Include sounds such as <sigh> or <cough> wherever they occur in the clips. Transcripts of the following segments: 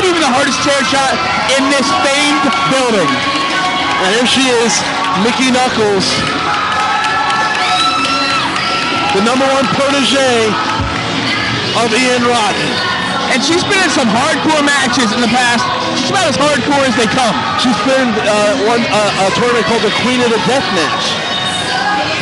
maybe even the hardest chair shot in this famed building. And here she is, Mickie Knuckles, the number one protege of Ian Rotten. And she's been in some hardcore matches in the past. She's about as hardcore as they come. She's been uh, one uh, a tournament called the Queen of the Death Match.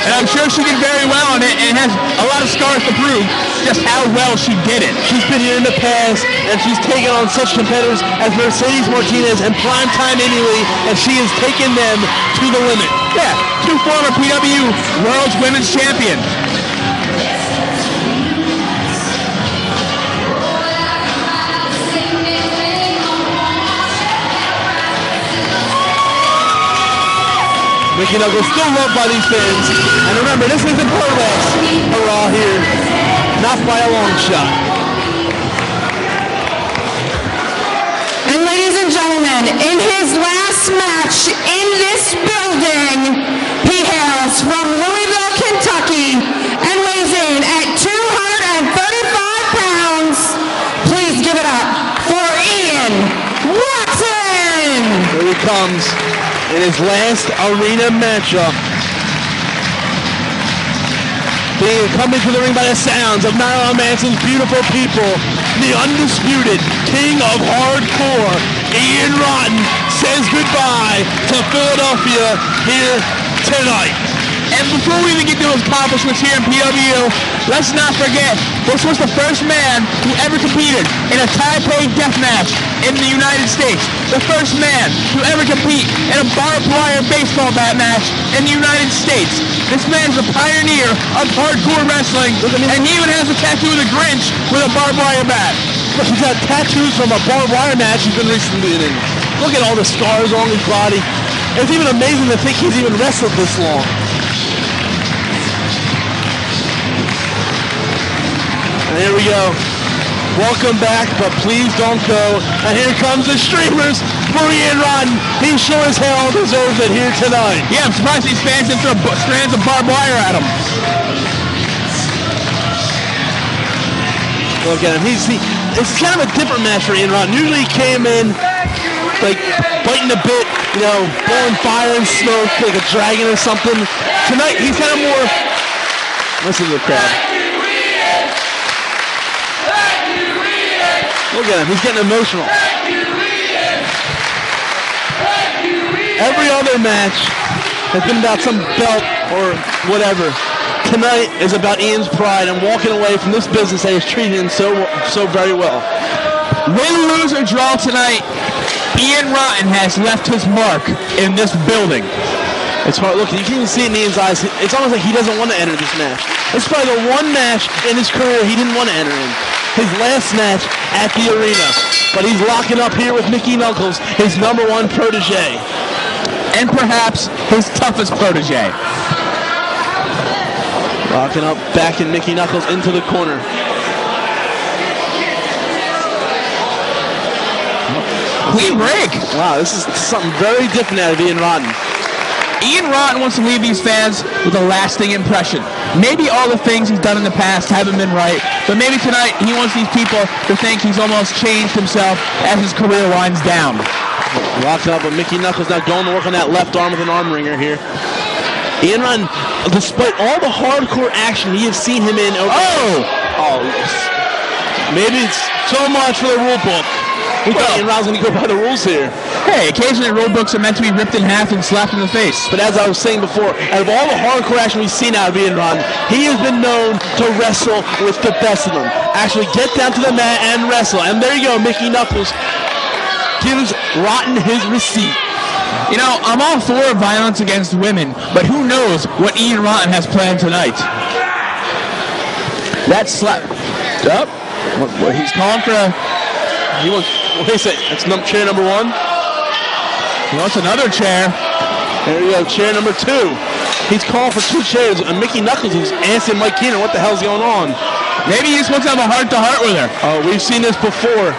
And I'm sure she did very well on it and has a lot of scars to prove just how well she did it. She's been here in the past, and she's taken on such competitors as Mercedes Martinez and Primetime Lee, and she has taken them to the limit. Yeah, two former PW World's Women's Champion. Mickie Knuckles still loved by these fans. And remember, this isn't her last hurrah here. Not by a long shot. And ladies and gentlemen, in his last match in this building, he hails from Louisville, Kentucky, and weighs in at 235 pounds. Please give it up for Ian Rotten. Here he comes in his last arena matchup. Being coming to the ring by the sounds of Marilyn Manson's beautiful people, the undisputed king of hardcore, Ian Rotten, says goodbye to Philadelphia here tonight. And before we even get to his accomplishments here in PW, let's not forget, this was the first man who ever competed in a Taipei death match in the United States. The first man to ever compete in a barbed wire baseball bat match in the United States. This man is a pioneer of hardcore wrestling, and he even has a tattoo of the Grinch with a barbed wire bat. Look, he's got tattoos from a barbed wire match he's been recently in. Look at all the scars on his body. It's even amazing to think he's even wrestled this long. Here we go. Welcome back, but please don't go. And here comes the streamers for Ian Rotten. He sure as hell deserves it here tonight. Yeah, I'm surprised these fans didn't throw strands of barbed wire at him. Look at him. He's he, it's kind of a different match for Ian Rotten. Usually he came in like biting a bit, you know, blowing fire and smoke like a dragon or something. Tonight he's kind of more. Listen to the crowd. Look at him. He's getting emotional. Every other match has been about some belt or whatever. Tonight is about Ian's pride and walking away from this business that has treated him so so very well. Win, lose, or draw tonight, Ian Rotten has left his mark in this building. It's hard. Look, you can even see it in Ian's eyes. It's almost like he doesn't want to enter this match. It's probably the one match in his career he didn't want to enter in. His last match at the arena. But he's locking up here with Mickie Knuckles, his number one protege. And perhaps his toughest protege. Locking up back in Mickie Knuckles into the corner. Clean break. Wow, this is something very different out of Ian Rotten. Ian Rotten wants to leave these fans with a lasting impression. Maybe all the things he's done in the past haven't been right, but maybe tonight he wants these people to think he's almost changed himself as his career winds down. Locking up but Mickie Knuckles now going to work on that left arm with an arm wringer here. Ian Rotten, despite all the hardcore action we have seen him in over Oh! Oh, maybe it's so much for the rule book. We thought Well- Ian Rotten was going to go by the rules here. Hey, occasionally rule books are meant to be ripped in half and slapped in the face. But as I was saying before, out of all the hardcore action we've seen out of Ian Rotten, he has been known to wrestle with the best of them. Actually get down to the mat and wrestle. And there you go, Mickie Knuckles gives Rotten his receipt. You know, I'm all for violence against women, but who knows what Ian Rotten has planned tonight? That slap. Up. He's calling for a. He wants, wait it? that's num- chair number one. He wants another chair. There you go, chair number two. He's calling for two chairs, and Mickie Knuckles is asking Mike Keenan what the hell's going on. Maybe he just wants to have a heart to heart with her. Oh, we've seen this before.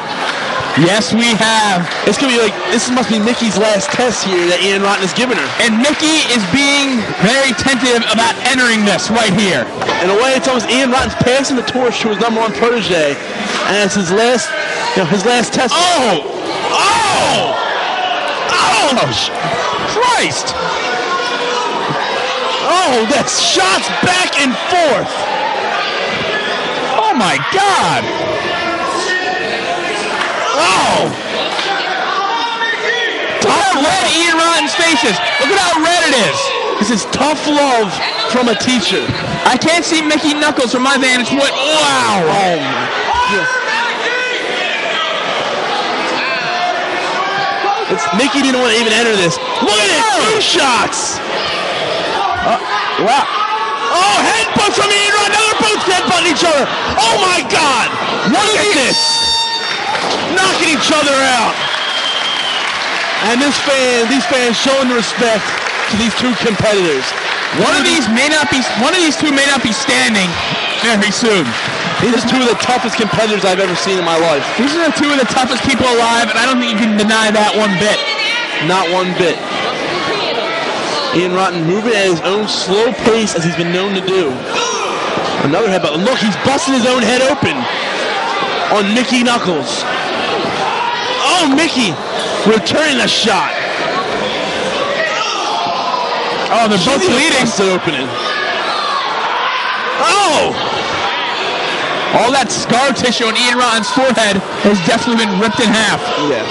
Yes, we have. It's gonna be like this must be Mickie's last test here that Ian Rotten is giving her. And Mickie is being very tentative about entering this right here. In a way, it's almost Ian Rotten's passing the torch to his number one protege, and it's his last, you know, his last test. Oh! Oh! Oh! Christ! Oh, that's shots back and forth. Oh my God! Oh, Look how red Ian Rotten's face is. Look at how red it is. this is tough love from a teacher. I can't see Mickie Knuckles from my vantage point. Wow! Oh my. It's, Mickie didn't want to even enter this. Look at it, two shots. Wow! Oh, headbutts from Ian Rotten. Now they're both headbutting each other. Oh my God! Look at this. Knocking each other out. And this fan, these fans showing respect to these two competitors. One of these may not be. One of these two may not be standing very soon. These are two of the toughest competitors I've ever seen in my life. These are the two of the toughest people alive, and I don't think you can deny that one bit. Not one bit. Ian Rotten moving at his own slow pace as he's been known to do. Another headbutt. Look, he's busting his own head open on Mickie Knuckles. Oh, Mickie returning the shot. Oh, they're both bleeding. Busted opening. Oh! All that scar tissue on Ian Rotten's forehead has definitely been ripped in half. Yes.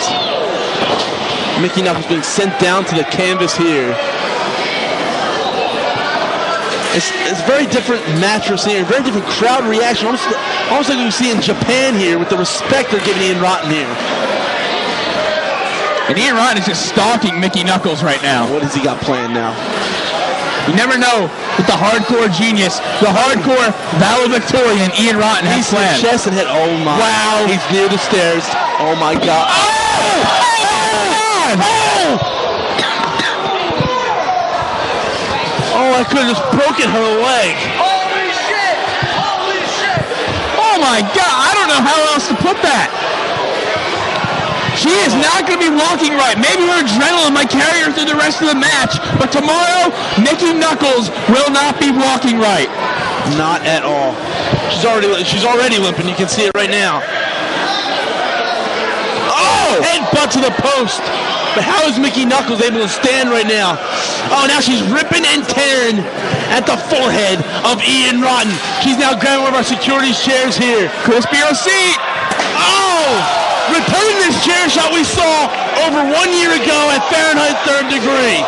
Mickie Knuckles being sent down to the canvas here. It's, it's very different match we're seeing, very different crowd reaction, almost, almost like we see in Japan here with the respect they're giving Ian Rotten here. And Ian Rotten is just stalking Mickie Knuckles right now. What has he got planned now? You never know with the hardcore genius, the hardcore valedictorian Ian Rotten has He's planned. chest and head. Oh my. Wow. He's near the stairs. Oh my god. Oh, oh I could have just broken her leg. Oh my God! I don't know how else to put that. She is not going to be walking right. Maybe her adrenaline might carry her through the rest of the match, but tomorrow, Mickie Knuckles will not be walking right. Not at all. She's already she's already limping. You can see it right now. Headbutt to the post. But how is Mickie Knuckles able to stand right now? Oh, now she's ripping and tearing at the forehead of Ian Rotten. She's now grabbing one of our security chairs here. Crispy seat. Oh! Returning this chair shot we saw over one year ago at Fahrenheit third degree.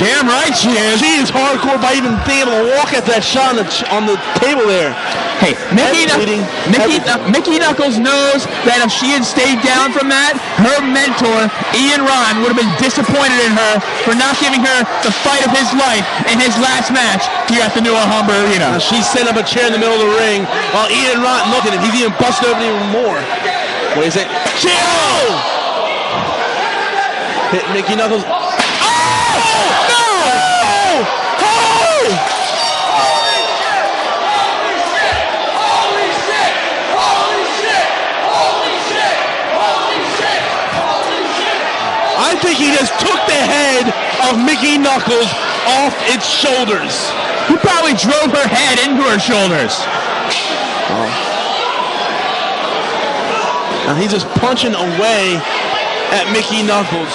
Damn right she is. She is hardcore by even being able to walk at that shot on the, on the table there. Hey, Mickie, bleeding. Mickie, Knuck- Mickie Knuckles knows that if she had stayed down from that, her mentor, Ian Rotten, would have been disappointed in her for not giving her the fight of his life in his last match here at the New Alhambra Arena. Now she set up a chair in the middle of the ring while Ian Rotten looking at him. He's even busted open even more. What is it? Chair! Hit Mickie Knuckles. Think he just took the head of Mickie Knuckles off its shoulders. He probably drove her head into her shoulders. Now he's just punching away at Mickie Knuckles.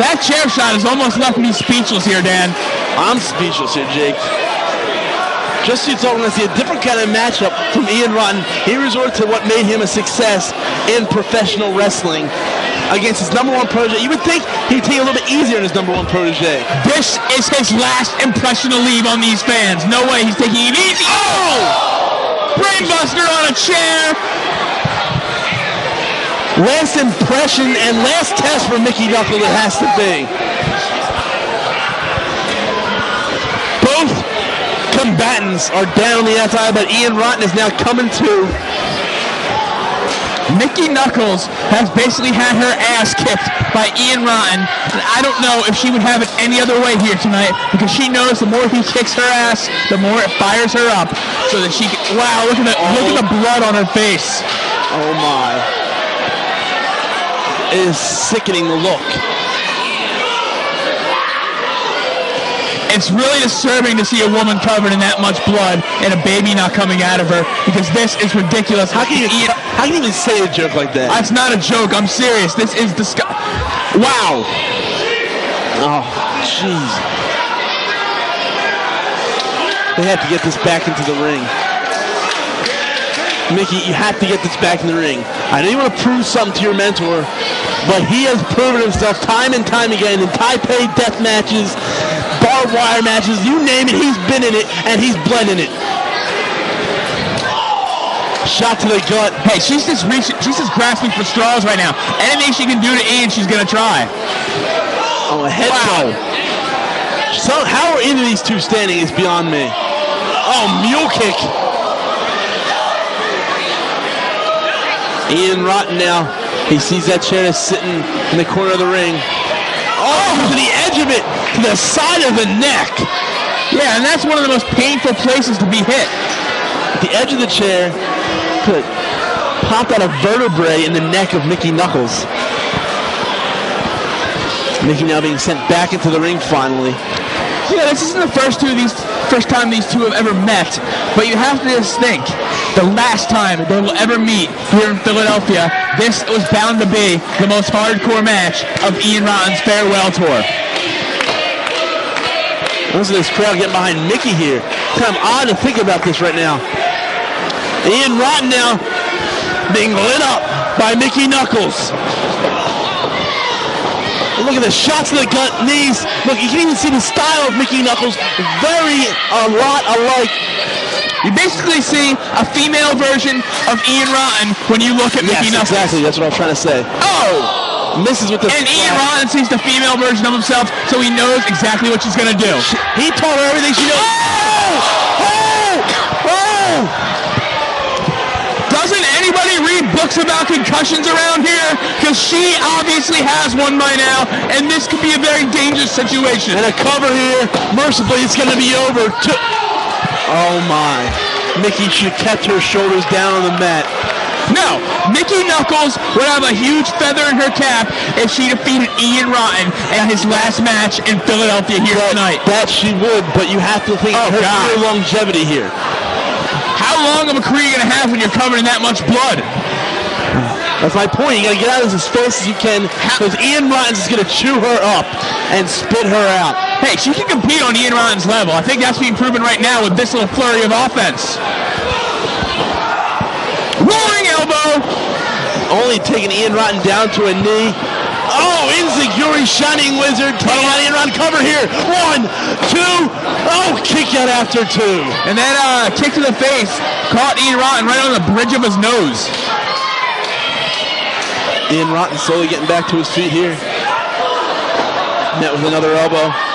That chair shot has almost left me speechless here, Dan. I'm speechless here, Jake. Just so you want to see a different kind of matchup from Ian Rotten. He resorted to what made him a success in professional wrestling against his number one protege. You would think he'd take it a little bit easier on his number one protege. This is his last impression to leave on these fans. No way he's taking it easy. Oh! Brainbuster on a chair. Last impression and last test for Mickie Knuckles it has to be. Both combatants are down on the outside, but Ian Rotten is now coming to. Mickie Knuckles has basically had her ass kicked by Ian Rotten, and I don't know if she would have it any other way here tonight because she knows the more he kicks her ass, the more it fires her up, so that she. Can, wow, look at the look at the blood on her face. Oh my. It is sickening the look. It's really disturbing to see a woman covered in that much blood and a baby not coming out of her because this is ridiculous. How can you how can you even say a joke like that? That's not a joke. I'm serious. This is disgusting. Wow. Oh, jeez. They have to get this back into the ring. Mickie, you have to get this back in the ring. I know you want to prove something to your mentor, but he has proven himself time and time again in Taipei death matches, barbed wire matches, you name it, he's been in it, and he's blending it. Shot to the gut. Hey, she's just reaching, she's just grasping for straws right now. Anything she can do to Ian, she's gonna try. Oh, a head Wow. So how are either of these two standing is beyond me. Oh, mule kick. Ian Rotten now. He sees that chair sitting in the corner of the ring. Oh, to the edge of it, to the side of the neck. Yeah, and that's one of the most painful places to be hit. At the edge of the chair, could pop out a vertebrae in the neck of Mickie Knuckles. Mickie now being sent back into the ring finally. Yeah, this isn't the first two of these first time these two have ever met, but you have to just think the last time they will ever meet here in Philadelphia, this was bound to be the most hardcore match of Ian Rotten's farewell tour. Listen to this crowd getting behind Mickie here. Kind of odd to think about this right now. Ian Rotten now being lit up by Mickie Knuckles. Look at the shots to the gut, knees. Look, you can even see the style of Mickie Knuckles. Very a lot alike. You basically see a female version of Ian Rotten when you look at Mickie Yes, Knuckles. exactly. That's what I was trying to say. Oh! Misses with the. And Ian Rotten sees the female version of himself, so he knows exactly what she's gonna do. He taught her everything she knows. Oh! Oh! Oh! Doesn't anybody read books about concussions around here? Because she obviously has one by now, and this could be a very dangerous situation. And a cover here. Mercifully, it's going to be over. Two- oh my. Mickie should kept her shoulders down on the mat. No, Mickie Knuckles would have a huge feather in her cap if she defeated Ian Rotten in his last match in Philadelphia here tonight. That she would, but you have to think Oh, her God. longevity here. How long of a career are you going to have when you're covered in that much blood? That's my point. You got to get out of this as fast as you can because Ian Rotten's is going to chew her up and spit her out. Hey, she can compete on Ian Rotten's level. I think that's being proven right now with this little flurry of offense. Roaring elbow. Only taking Ian Rotten down to a knee. Oh, enzuigiri Shining Wizard taking out Ian Rotten. Cover here. One, two. Oh, kick out after two. And that uh, kick to the face caught Ian Rotten right on the bridge of his nose. Ian Rotten slowly getting back to his feet here. Met with another elbow.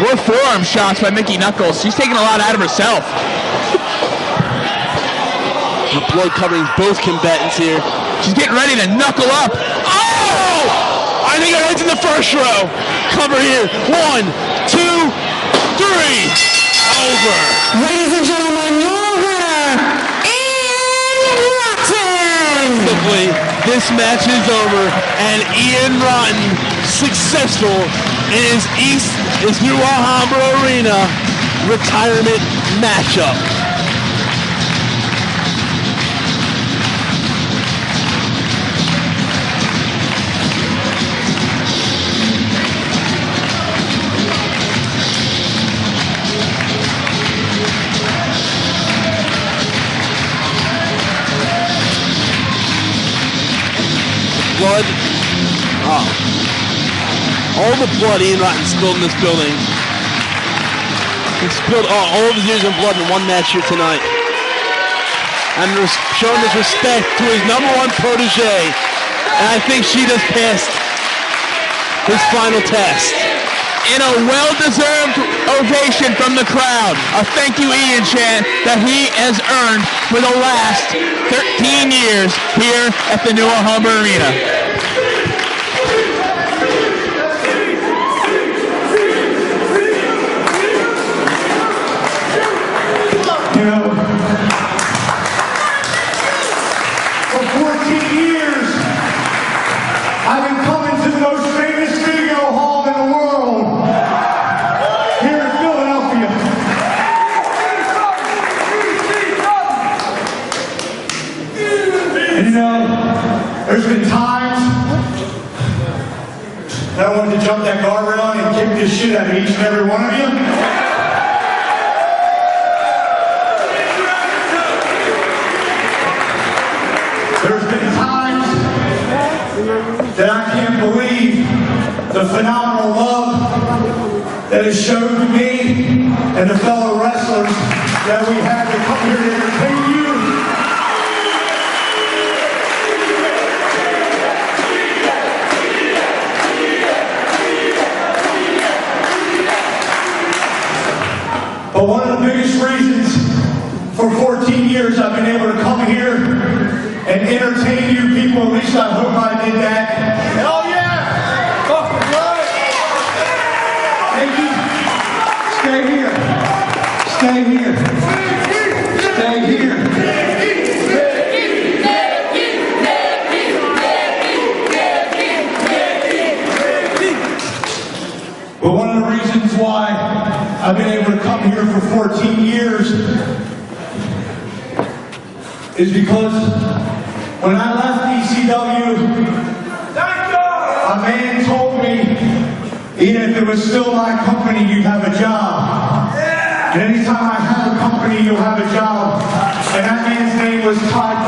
More forearm shots by Mickie Knuckles. She's taking a lot out of herself. The blood covering both combatants here. She's getting ready to knuckle up. Oh! I think our head's in the first row. Cover here. One, two, three. Over. Ladies and gentlemen, your winner, Ian Rotten. Simply, this match is over, and Ian Rotten successful in his East, his New Alhambra Arena retirement matchup. The blood Ian Rotten spilled in this building. He spilled all, all of his years of blood in one match here tonight. And res- showing his respect to his number one protege. And I think she just passed his final test. in a well-deserved ovation from the crowd. A thank you Ian chant that he has earned for the last 13 years here at the New Alhambra Arena. Of each and every one of you. There's been times that I can't believe the phenomenal love that is shown to me and the fellow wrestlers that we had to come here to entertain you. Entertain you people. At least I hope I did that. Hell yeah! Fucking right! Thank you. Stay here. Stay here. Stay here. But one of the reasons why I've been able to come here for 14 years is because you'll have a job. And that man's name was Todd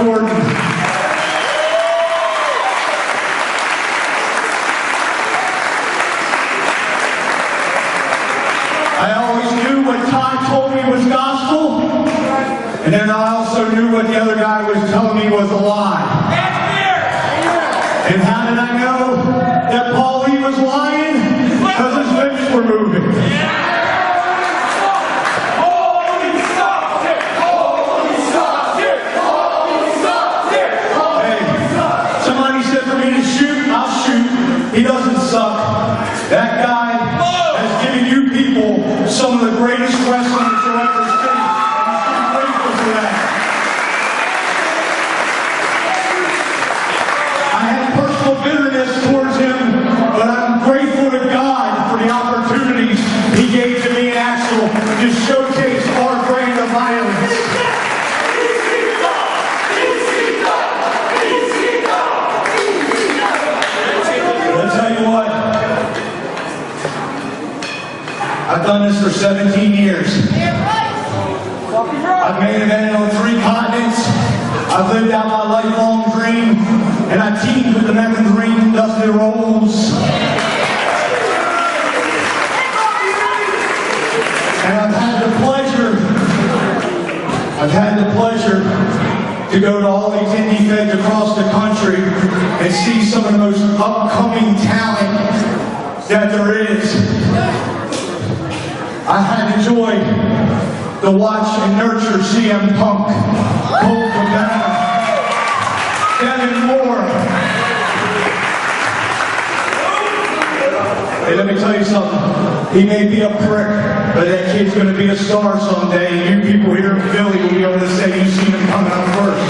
Hey, let me tell you something. He may be a prick, but that kid's going to be a star someday. And you people here in Philly will be able to say you've seen him coming up first.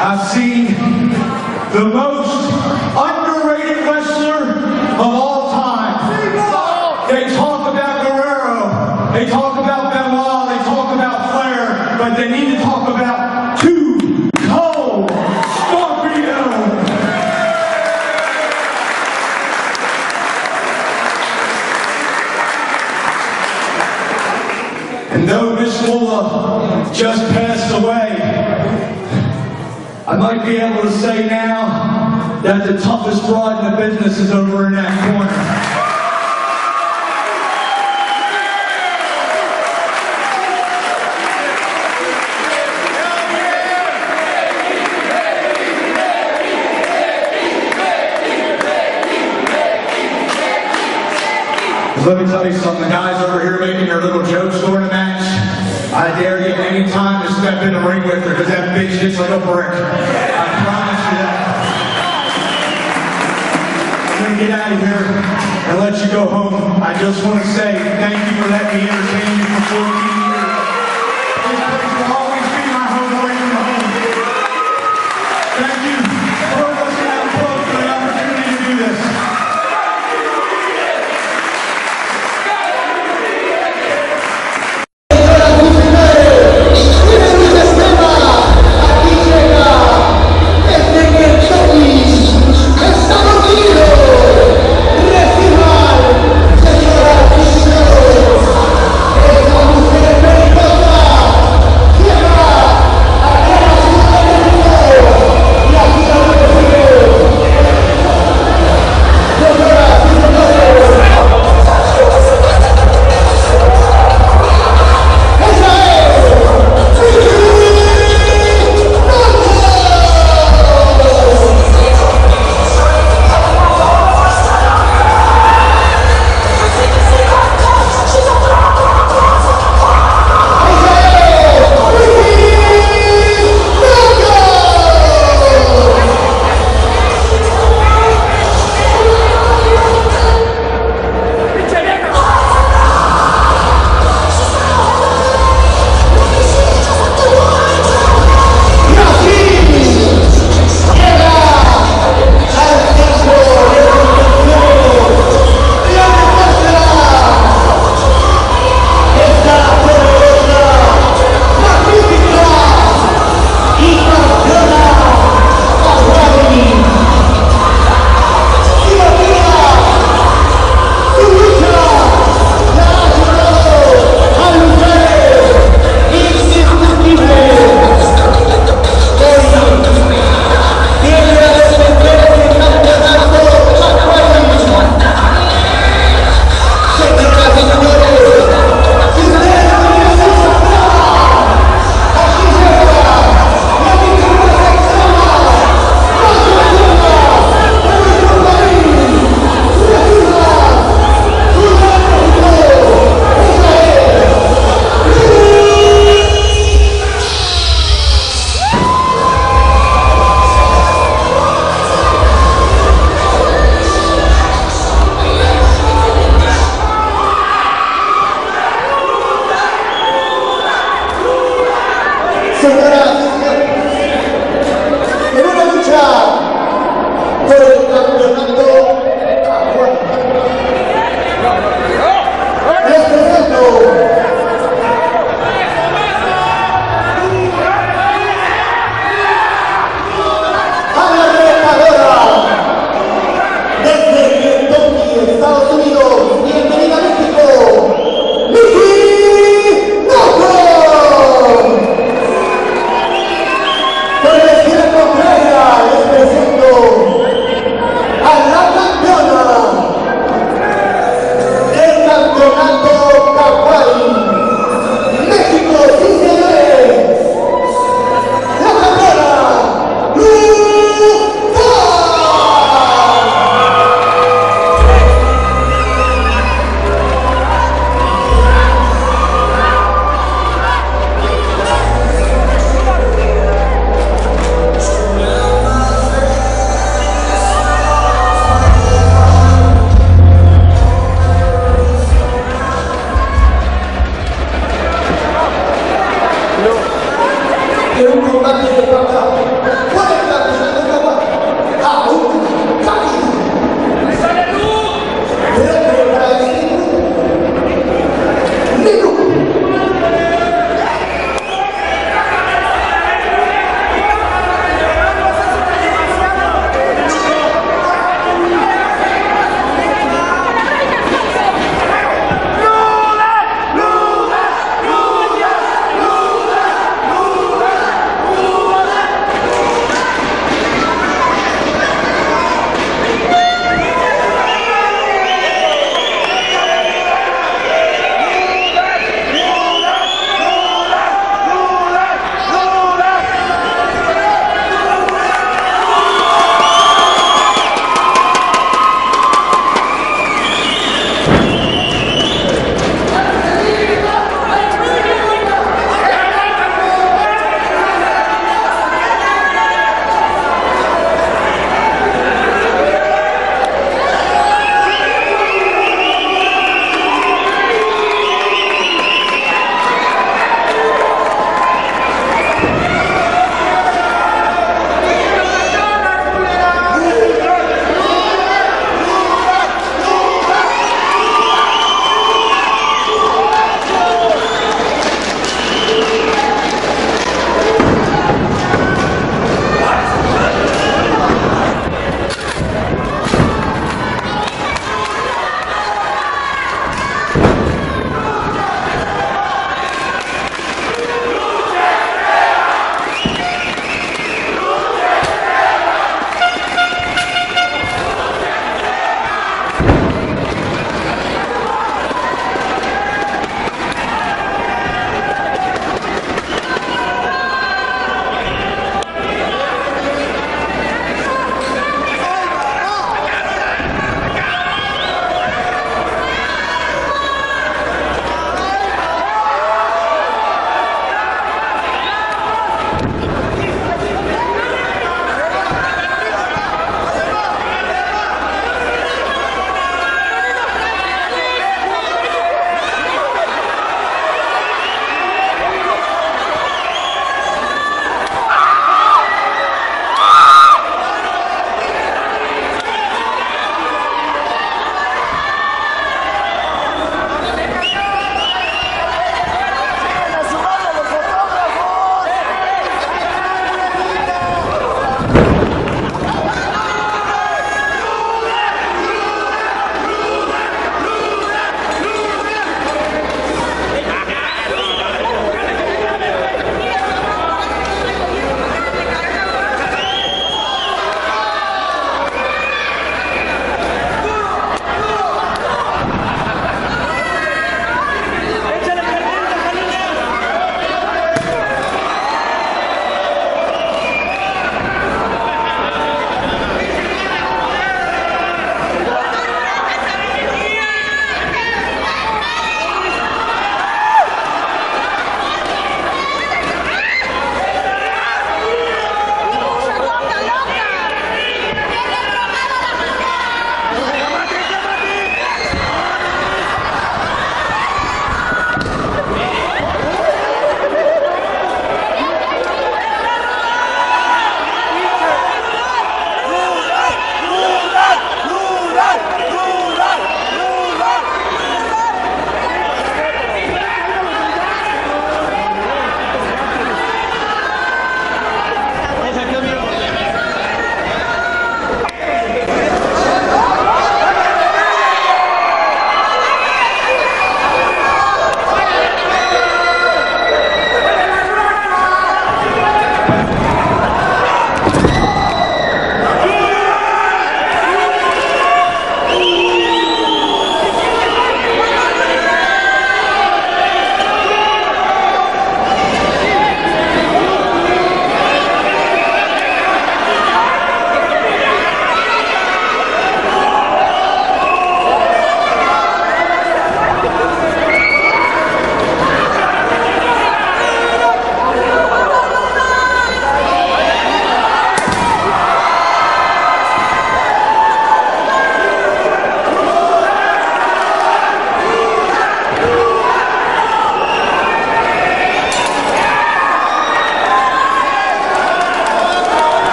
I've seen the most underrated wrestler of all time. They talk about Guerrero, they talk about Benoit, they talk about Flair, but they need to talk about just passed away. I might be able to say now that the toughest rod in the business is over in that corner. Let me tell you something. The guys over here making their little joke story. I dare you any time to step in the ring with her because that bitch hits like a brick. I promise you that. I'm gonna get out of here and let you go home. I just want to say thank you for letting me entertain you for 14 years.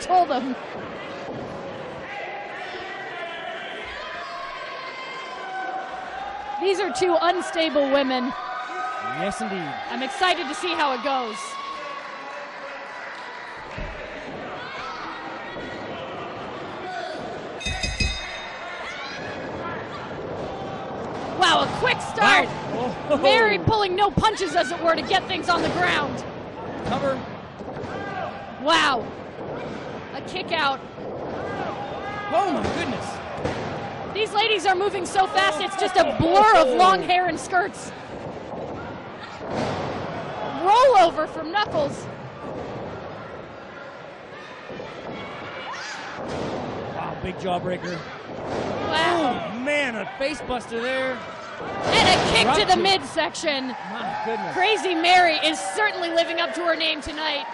Told him. These are two unstable women. Yes, indeed. I'm excited to see how it goes. Wow, a quick start. Oh, Mary pulling no punches, as it were, to get things on the ground. Cover. Wow. Kick out. Oh, my goodness. These ladies are moving so fast, it's just a blur of long hair and skirts. Rollover from Knuckles. Wow, big jawbreaker. Wow. Oh, man, a face buster there. And a kick to the midsection. My goodness. Crazy Mary is certainly living up to her name tonight.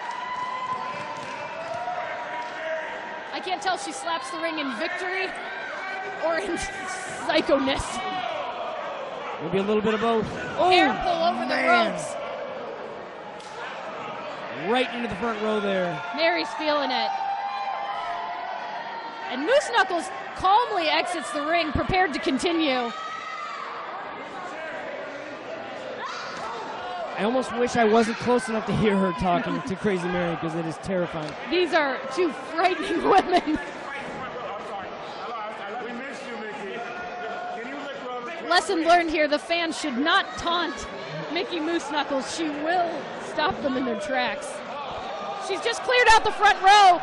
Can't tell if she slaps the ring in victory or in <laughs> psychoness. Maybe a little bit of both. Oh, Hair pull over the ropes. Right into the front row there. Mary's feeling it. And Moose Knuckles calmly exits the ring, prepared to continue. I almost wish I wasn't close enough to hear her talking to Crazy Mary because it is terrifying. These are two frightening <laughs> women. Lesson learned here the fans should not taunt Mickie Moose Knuckles. She will stop them in their tracks. She's just cleared out the front row.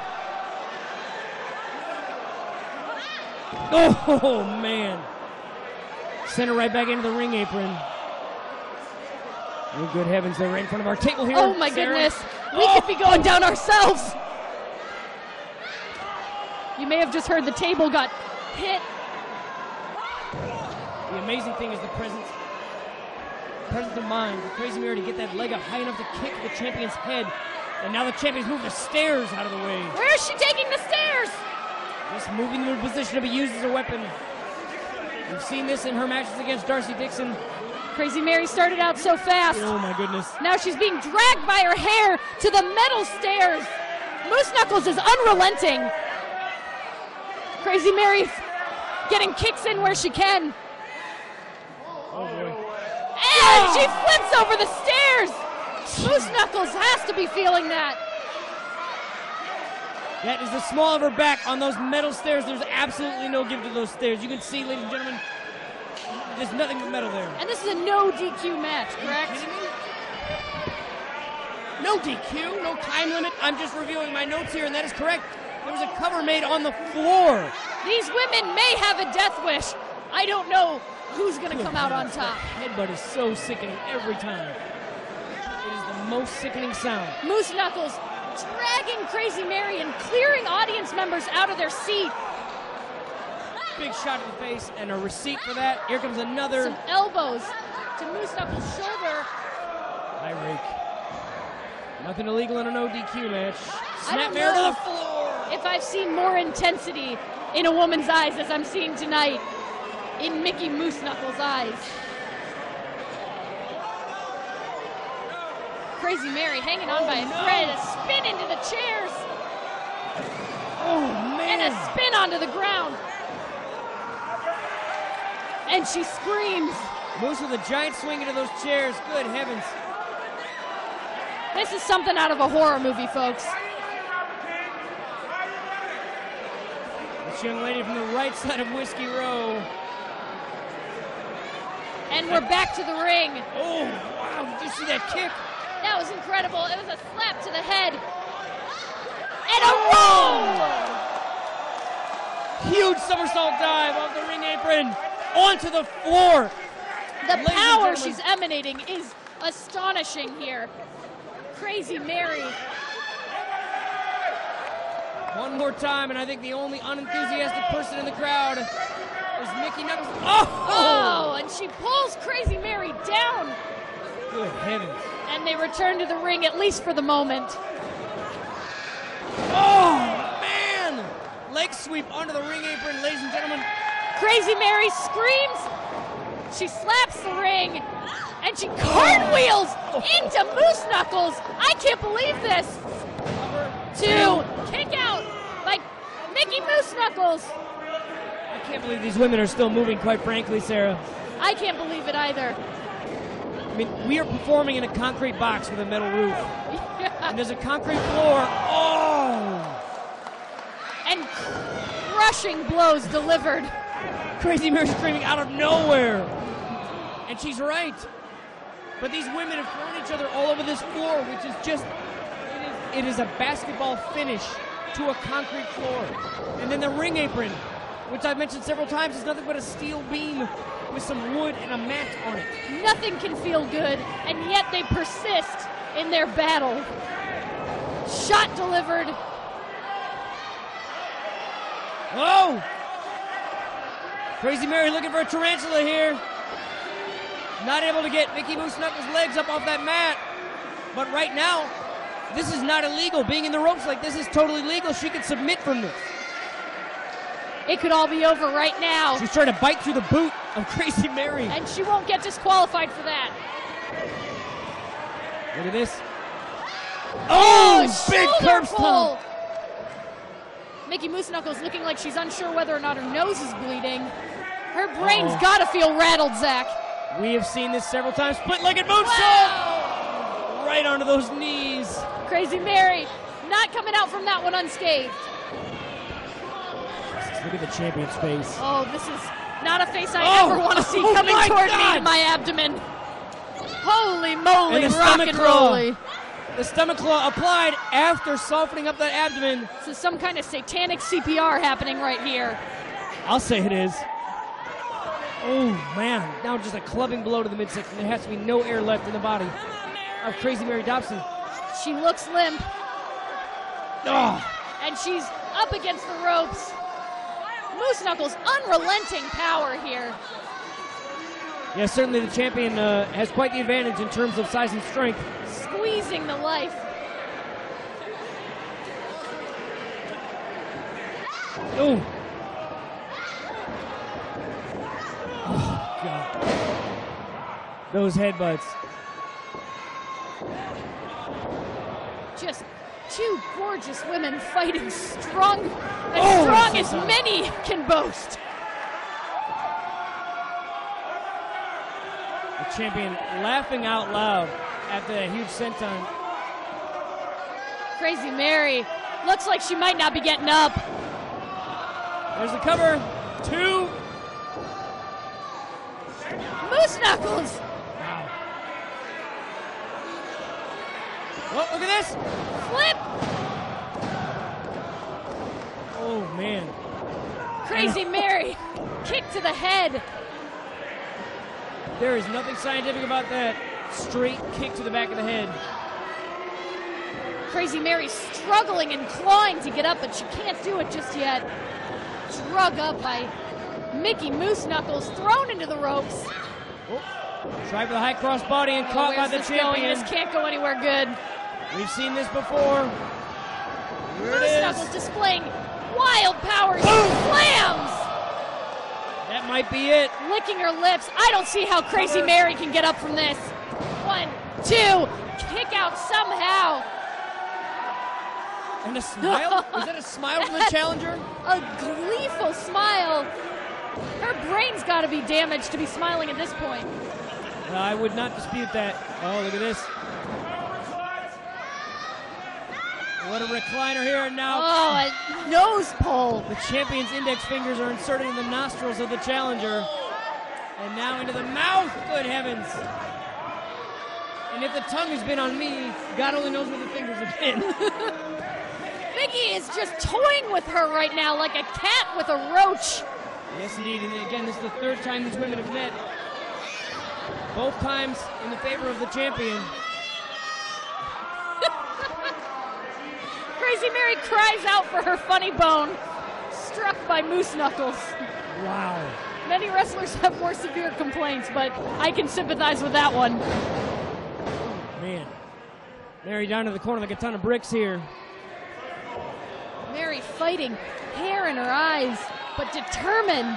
Oh, man. Sent her right back into the ring apron. Oh, good heavens, they're right in front of our table here. Oh my Sarah. goodness. We could be going down ourselves. You may have just heard the table got hit. The amazing thing is the presence, presence of mind for Crazy Mary to get that leg up high enough to kick the champion's head. And now the champion's moved the stairs out of the way. Where is she taking the stairs? Just moving them in position to be used as a weapon. We've seen this in her matches against Darcy Dixon. Crazy Mary started out so fast. Oh my goodness. Now she's being dragged by her hair to the metal stairs. Moose Knuckles is unrelenting. Crazy Mary getting kicks in where she can. Oh boy. And she ah! flips over the stairs. Moose Knuckles has to be feeling that. That is the small of her back on those metal stairs. There's absolutely no give to those stairs. You can see, ladies and gentlemen, there's nothing but metal there. And this is a no DQ match, correct? No DQ, no time limit. I'm just reviewing my notes here, and that is correct. There was a cover made on the floor. These women may have a death wish. I don't know who's going to come out on top. Headbutt is so sickening every time. It is the most sickening sound. Moose Knuckles dragging Crazy Mary and clearing audience members out of their seat. Big shot to the face and a receipt for that. Here comes another Some elbows to Moose Knuckles' shoulder. high rake. Nothing illegal in an ODQ match. I don't Snapmare to the floor. if I've seen more intensity in a woman's eyes as I'm seeing tonight in Mickie Moose Knuckles' eyes. Crazy Mary hanging on oh, by a thread, a spin into the chairs, Oh man. And a spin onto the ground. And she screams. Moose with a giant swing into those chairs. Good heavens. This is something out of a horror movie, folks. This young lady from the right side of Whiskey Row. And we're back to the ring. Oh, wow. Did you see that kick? That was incredible. It was a slap to the head. And a roll! Huge somersault dive off the ring apron onto the floor. The Ladies power she's emanating is astonishing here. Crazy Mary. One more time, and I think the only unenthusiastic person in the crowd is Mickie Knuckles. Oh! Oh, and she pulls Crazy Mary down. Good heavens. And they return to the ring, at least for the moment. Oh, man! Leg sweep onto the ring apron, ladies and gentlemen. Crazy Mary screams. She slaps the ring. And she cartwheels into Moose Knuckles. I can't believe this. Two. Kick out by Mickie Moose Knuckles. I can't believe these women are still moving, quite frankly, Sarah. I can't believe it either. I mean, we are performing in a concrete box with a metal roof. <laughs> And there's a concrete floor. Oh! And crushing blows delivered. Crazy Mary screaming out of nowhere. And she's right. But these women have thrown each other all over this floor, which is just, it is, it is a basketball finish to a concrete floor. And then the ring apron, which I've mentioned several times, is nothing but a steel beam with some wood and a mat on it. Nothing can feel good, and yet they persist in their battle. Shot delivered. Oh! Crazy Mary looking for a tarantula here. Not able to get Mickie Moose Knuckles' legs up off that mat. But right now, this is not illegal. Being in the ropes like this is totally legal. She could submit from this. It could all be over right now. She's trying to bite through the boot of Crazy Mary. And she won't get disqualified for that. Look at this. Oh, oh big shoulder curb pull. Mickie Moose Knuckles looking like she's unsure whether or not her nose is bleeding. Her brain's Uh-oh. gotta feel rattled, Zach. We have seen this several times. Split-legged moonsault. Right onto those knees. Crazy Mary not coming out from that one unscathed. Look at the champion's face. Oh, this is not a face I Oh! ever want to see Oh coming toward me God! to my abdomen. Holy moly, And the rock stomach and claw. rolly. The stomach claw applied after softening up that abdomen. This is some kind of satanic CPR happening right here. I'll say it is. Oh man, now just a clubbing blow to the midsection. There has to be no air left in the body of Crazy Mary Dobson. She looks limp, Oh, and she's up against the ropes. Moose Knuckles, unrelenting power here. yeah, certainly the champion uh, has quite the advantage in terms of size and strength. Squeezing the life. Oh. Oh, God. Those headbutts. Just two gorgeous women fighting strong, as Oh, strong as sorry. many can boast. The champion laughing out loud after that huge senton. Crazy Mary looks like she might not be getting up. There's the cover. Two. Moose Knuckles Oh, look at this. flip. Oh, man. Crazy Mary kick to the head. There is nothing scientific about that. Straight kick to the back of the head. Crazy Mary struggling and clawing to get up, but she can't do it just yet. Drug up by Mickie Moose Knuckles, thrown into the ropes. Oh. Try for the high cross body and Oh, caught by the this going? champion. This can't go anywhere good. We've seen this before. Here Moose Knuckles is. displaying wild power. She slams, That might be it. licking her lips. I don't see how Crazy Cover. Mary can get up from this. One, two, kick out somehow. And a smile? <laughs> Is that a smile from the challenger? A gleeful smile. Her brain's got to be damaged to be smiling at this point. I would not dispute that. Oh, look at this. What a recliner here and now. Oh, a nose pull. The champion's index fingers are inserted in the nostrils of the challenger. And now into the mouth. Good heavens. And if the tongue has been on me, God only knows where the fingers have been. <laughs> Mickie is just toying with her right now like a cat with a roach. yes, indeed. And again, this is the third time these women have met. Both times in the favor of the champion. Crazy Mary cries out for her funny bone, struck by moose knuckles. Wow. Many wrestlers have more severe complaints, but I can sympathize with that one. Man. Mary down to the corner like a ton of bricks here. Mary fighting, hair in her eyes, but determined.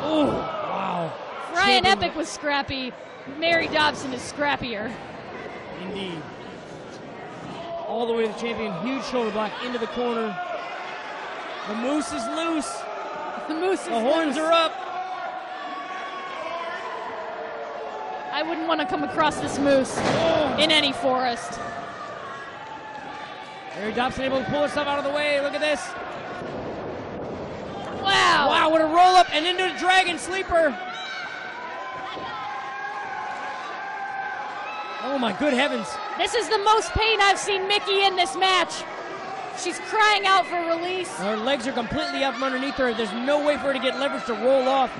Oh, wow. Ryan Champion- Epic was scrappy. Mary Dobson is scrappier. Indeed. All the way to the champion. Huge shoulder block into the corner. The moose is loose. <laughs> The moose is The horns loose. are up. I wouldn't want to come across this moose oh. in any forest. Mary Dobson able to pull herself out of the way. Look at this. Wow. Wow, what a roll up and into the dragon sleeper. Oh my good heavens. This is the most pain I've seen Mickie in this match. She's crying out for release. Her legs are completely up from underneath her. There's no way for her to get leverage to roll off.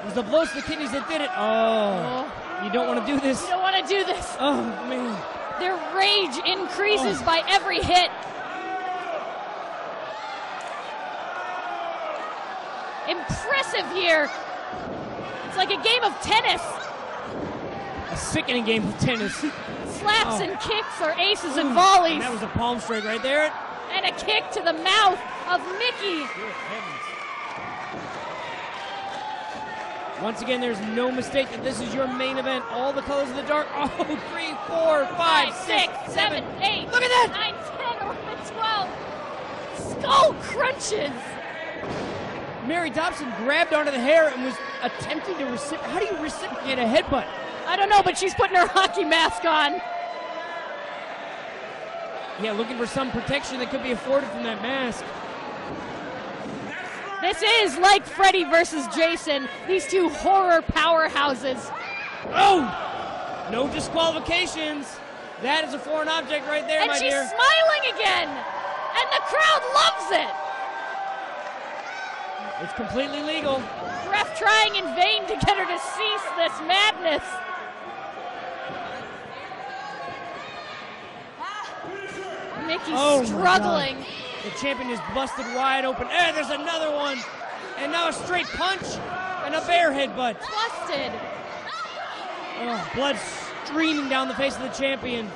It was the blows to the kidneys that did it. Oh, oh. you don't want to do this. You don't want to do this. Oh, man. Their rage increases oh. by every hit. Impressive here. It's like a game of tennis. A sickening game of tennis. Slaps Oh. and kicks or aces and volleys. And that was a palm strike right there. And a kick to the mouth of Mickie. Once again, there's no mistake that this is your main event. All the colors of the dark. <laughs> Oh, three, four, five, six, seven. eight. Look at that. Nine, ten, eleven, twelve. Skull crunches. Mary Dobson grabbed onto the hair and was attempting to reciprocate. How do you reciprocate a headbutt? I don't know, but she's putting her <laughs> hockey mask on. Yeah, looking for some protection that could be afforded from that mask. This is like Freddy versus Jason. These two horror powerhouses. Oh! No disqualifications. That is a foreign object right there, and my she's smiling again. And the crowd loves it. It's completely legal. Ref trying in vain to get her to cease this madness. Mickie's Oh, struggling. The champion is busted wide open. And there's another one. And now a straight punch and a bear headbutt. Busted. Oh, blood streaming down the face of the champion.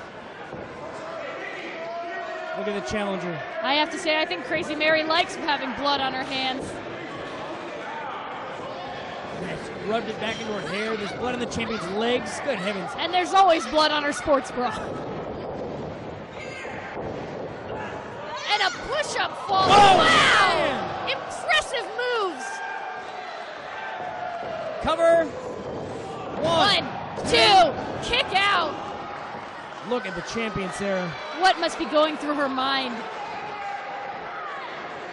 Look at the challenger. I have to say, I think Crazy Mary likes having blood on her hands. She's rubbed it back into her hair. There's blood on the champion's legs. Good heavens. And there's always blood on her sports bra. And a push-up fall. Oh, wow! man. Impressive moves. Cover. One. One, two, kick out. Look at the champion, Sarah. What must be going through her mind?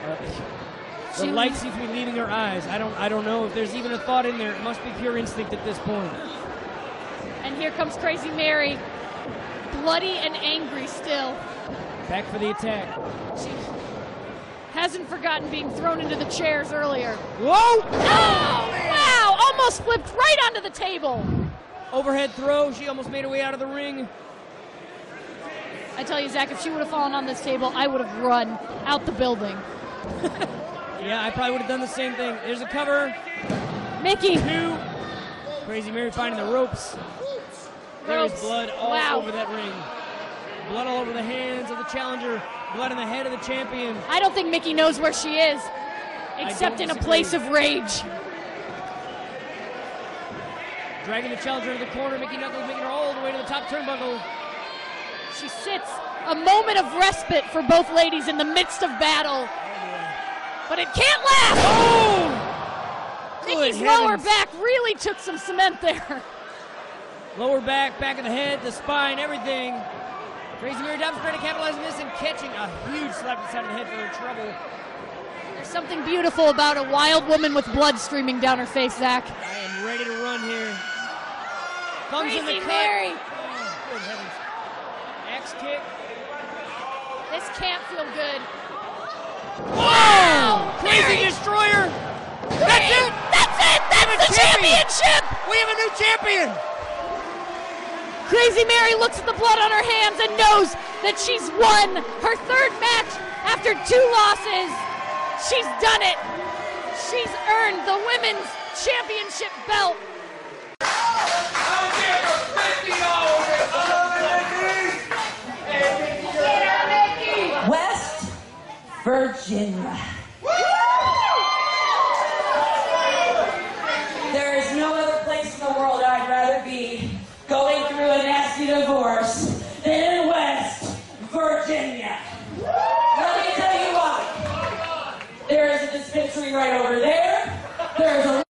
Uh, the She- light seems to be leaving her eyes. I don't. I don't know if there's even a thought in there. It must be pure instinct at this point. And here comes Crazy Mary, bloody and angry still. Back for the attack. She hasn't forgotten being thrown into the chairs earlier. Whoa! Oh, wow! Almost flipped right onto the table. Overhead throw. She almost made her way out of the ring. I tell you, Zach, if she would have fallen on this table, I would have run out the building. <laughs> Yeah, I probably would have done the same thing. There's a cover. Mickie, Two. Crazy Mary finding the ropes. There's blood all Wow. over that ring. Blood all over the hands of the challenger. Blood on the head of the champion. I don't think Mickie knows where she is, except in a place of rage. Dragging the challenger into the corner. Mickie Knuckles making her all the way to the top turnbuckle. She sits a moment of respite for both ladies in the midst of battle. But it can't last. Oh! Good lower back really took some cement there. Lower back, back of the head, the spine, everything. Crazy Mary Dobbs trying to capitalize on this and catching a huge slap to the side of the head for her trouble. There's something beautiful about a wild woman with blood streaming down her face, Zach. I am ready to run here. Thumbs in the Crazy cut. Mary. Oh, good heavens. Axe kick. This can't feel good. Wow! Crazy Mary. Destroyer! That's it! That's it! That's the champion. championship! We have a new champion! Crazy Mary looks at the blood on her hands and knows that she's won her third match after two losses. She's done it. She's earned the women's championship belt. West Virginia. There is no other place in the world I'd rather be going through a nasty divorce than in West Virginia. Let me tell you why. There is a dispensary right over there. There is a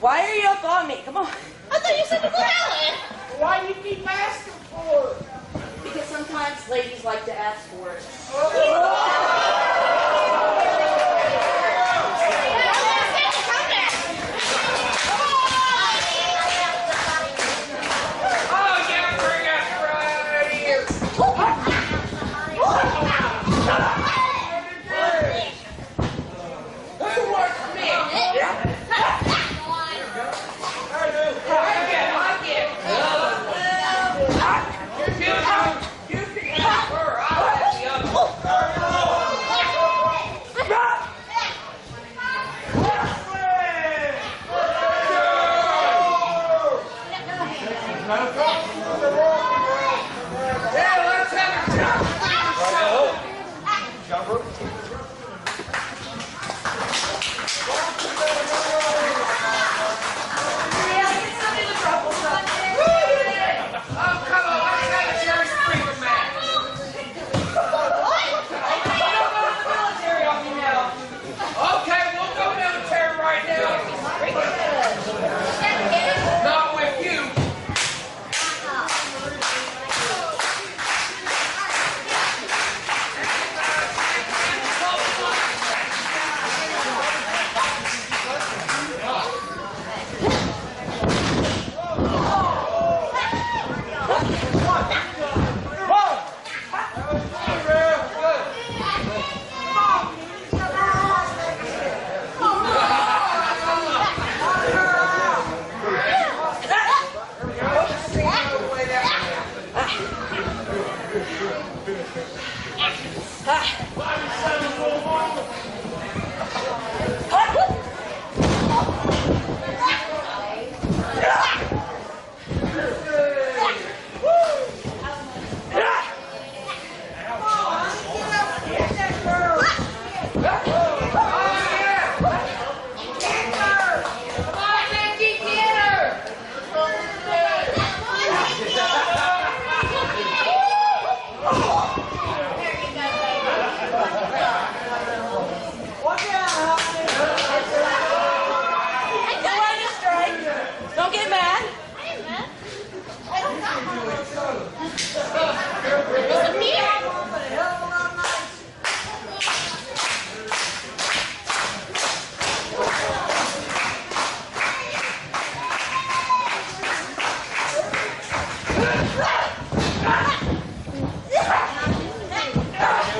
Why are you up on me? Come on. I thought you said to go out. Why you keep asking for it? Because sometimes ladies like to ask for it. Oh.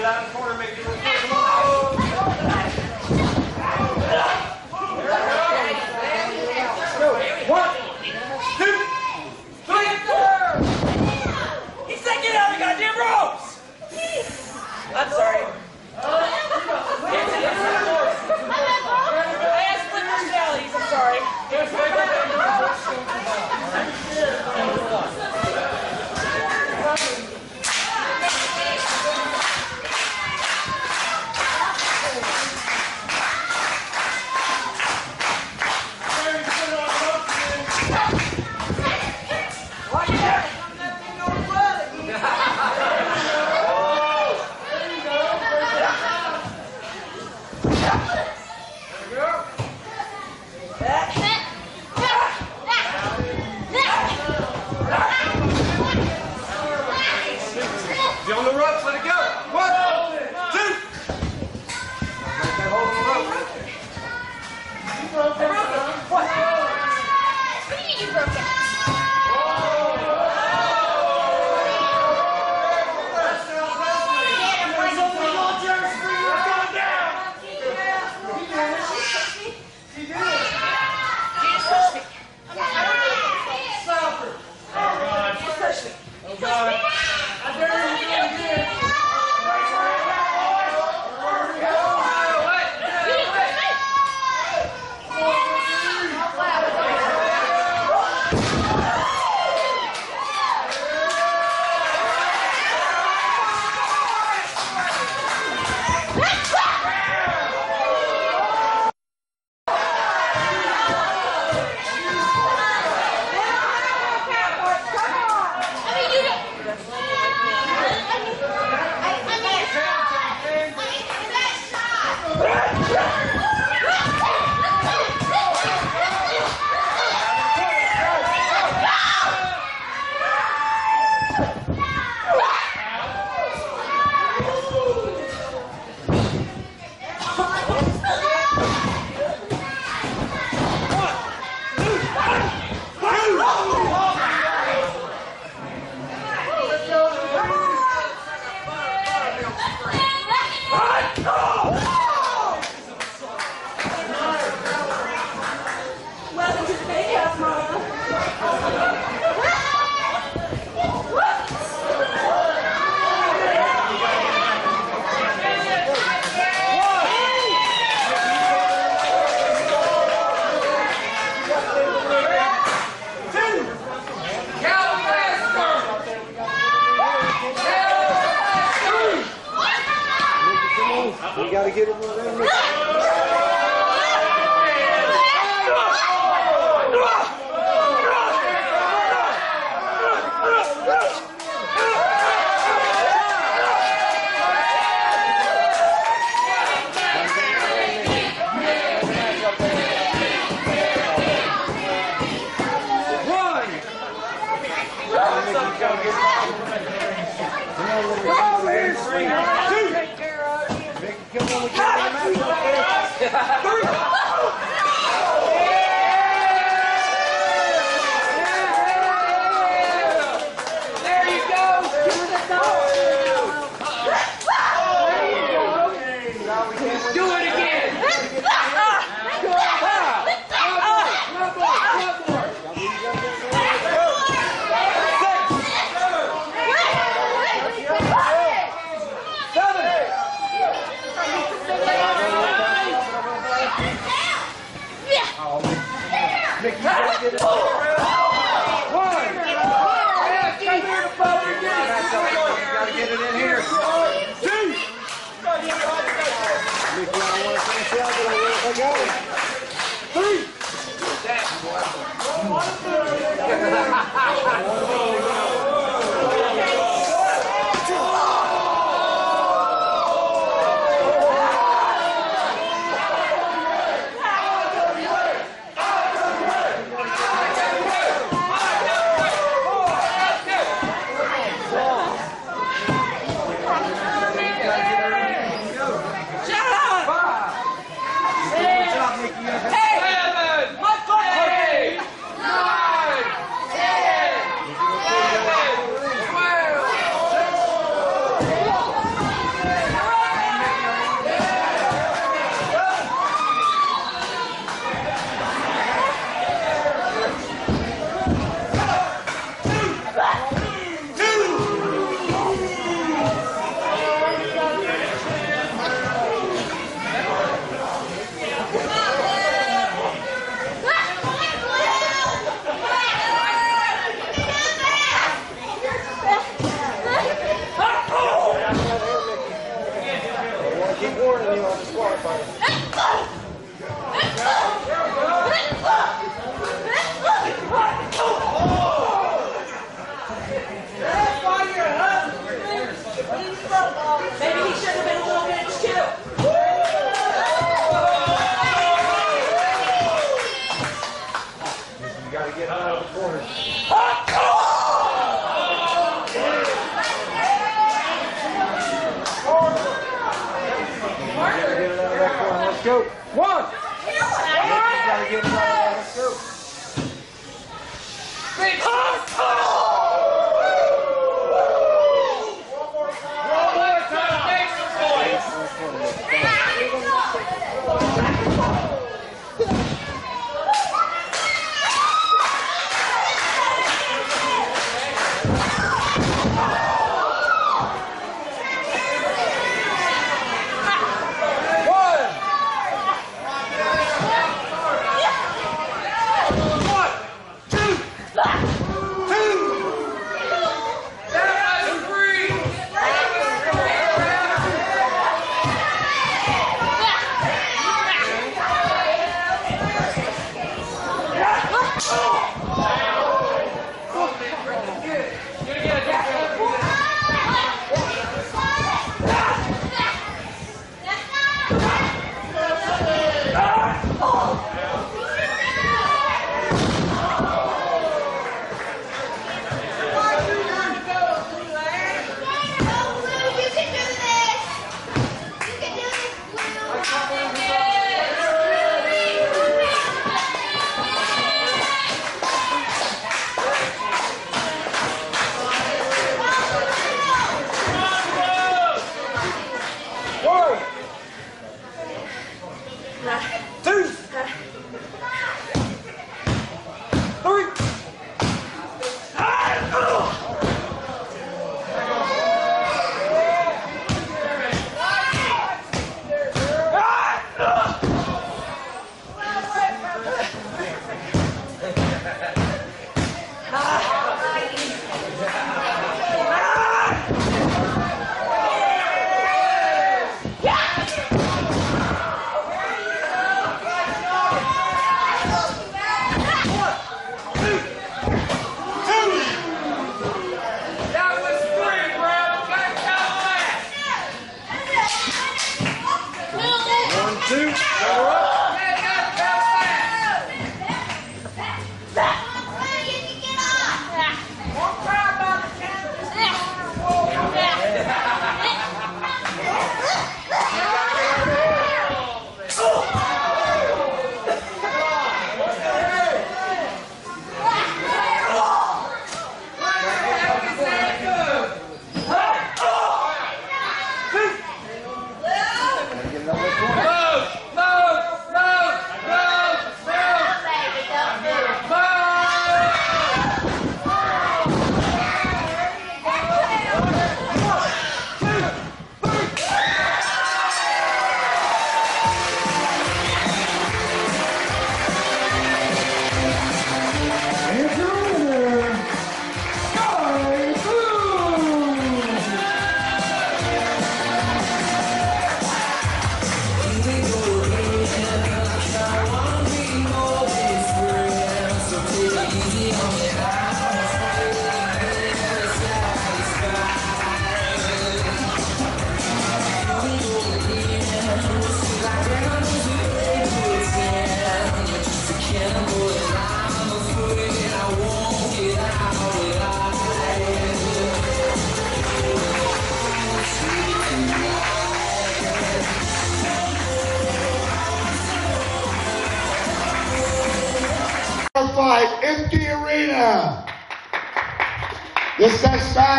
down the corner, make it a little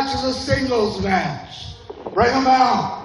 match is a singles match. Bring them out.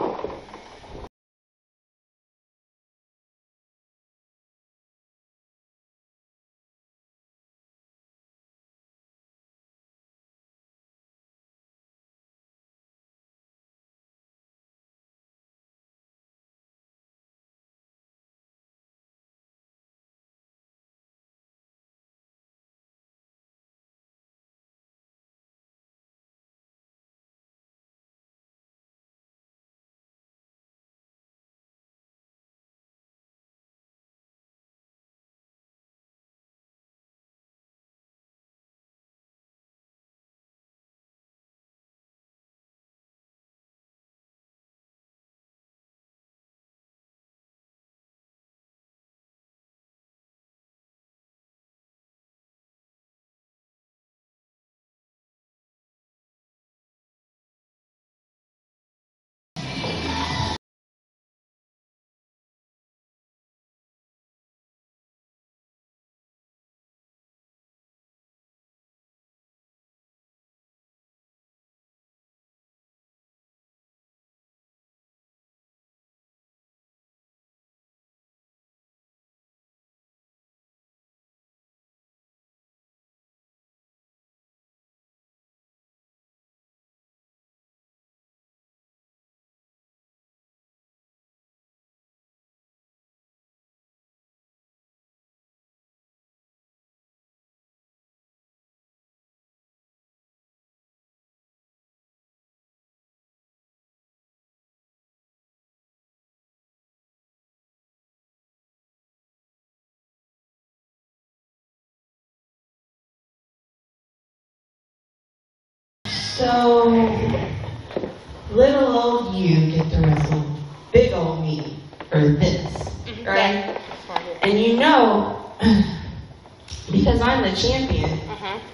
So, little old you get to wrestle big old me for this, right? And you know, <clears throat> because I'm the champion,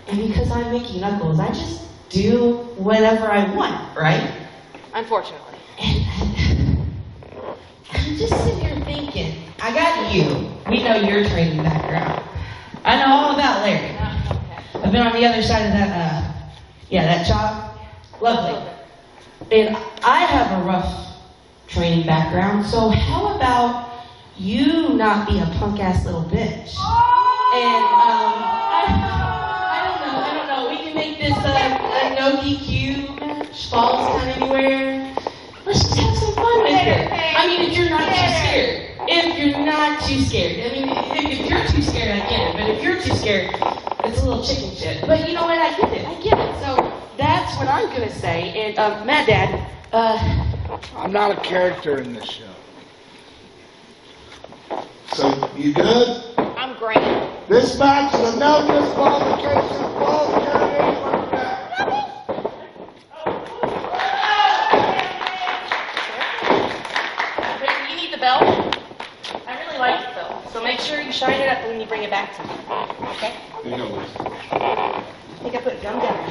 and because I'm Mickie Knuckles, I just do whatever I want, right? Unfortunately. <laughs> I'm just sitting here thinking, I got you. We know your training background. I know all about Larry. I've been on the other side of that, uh, yeah, that chop. Lovely. And I have a rough training background, so how about you not be a punk ass little bitch? And, um, I, <laughs> I don't know, I don't know. We can make this a, a no DQ match, falls count anywhere. Let's just have some fun with it. I mean, if you're not too scared. If you're not too scared. I mean, if, if you're too scared, I get it. But if you're too scared, it's a little chicken shit. But you know what? I get it. I get it. So that's what I'm gonna say. And um, Mad Dad, uh, I'm not a character in this show. So, you good? I'm great. This match is a no disqualification. Falls count anywhere match. Wait, you need the belt? I really like it though. So make sure you shine it up when you bring it back to me. Okay? Here you go, Liz. I think I put gum down there.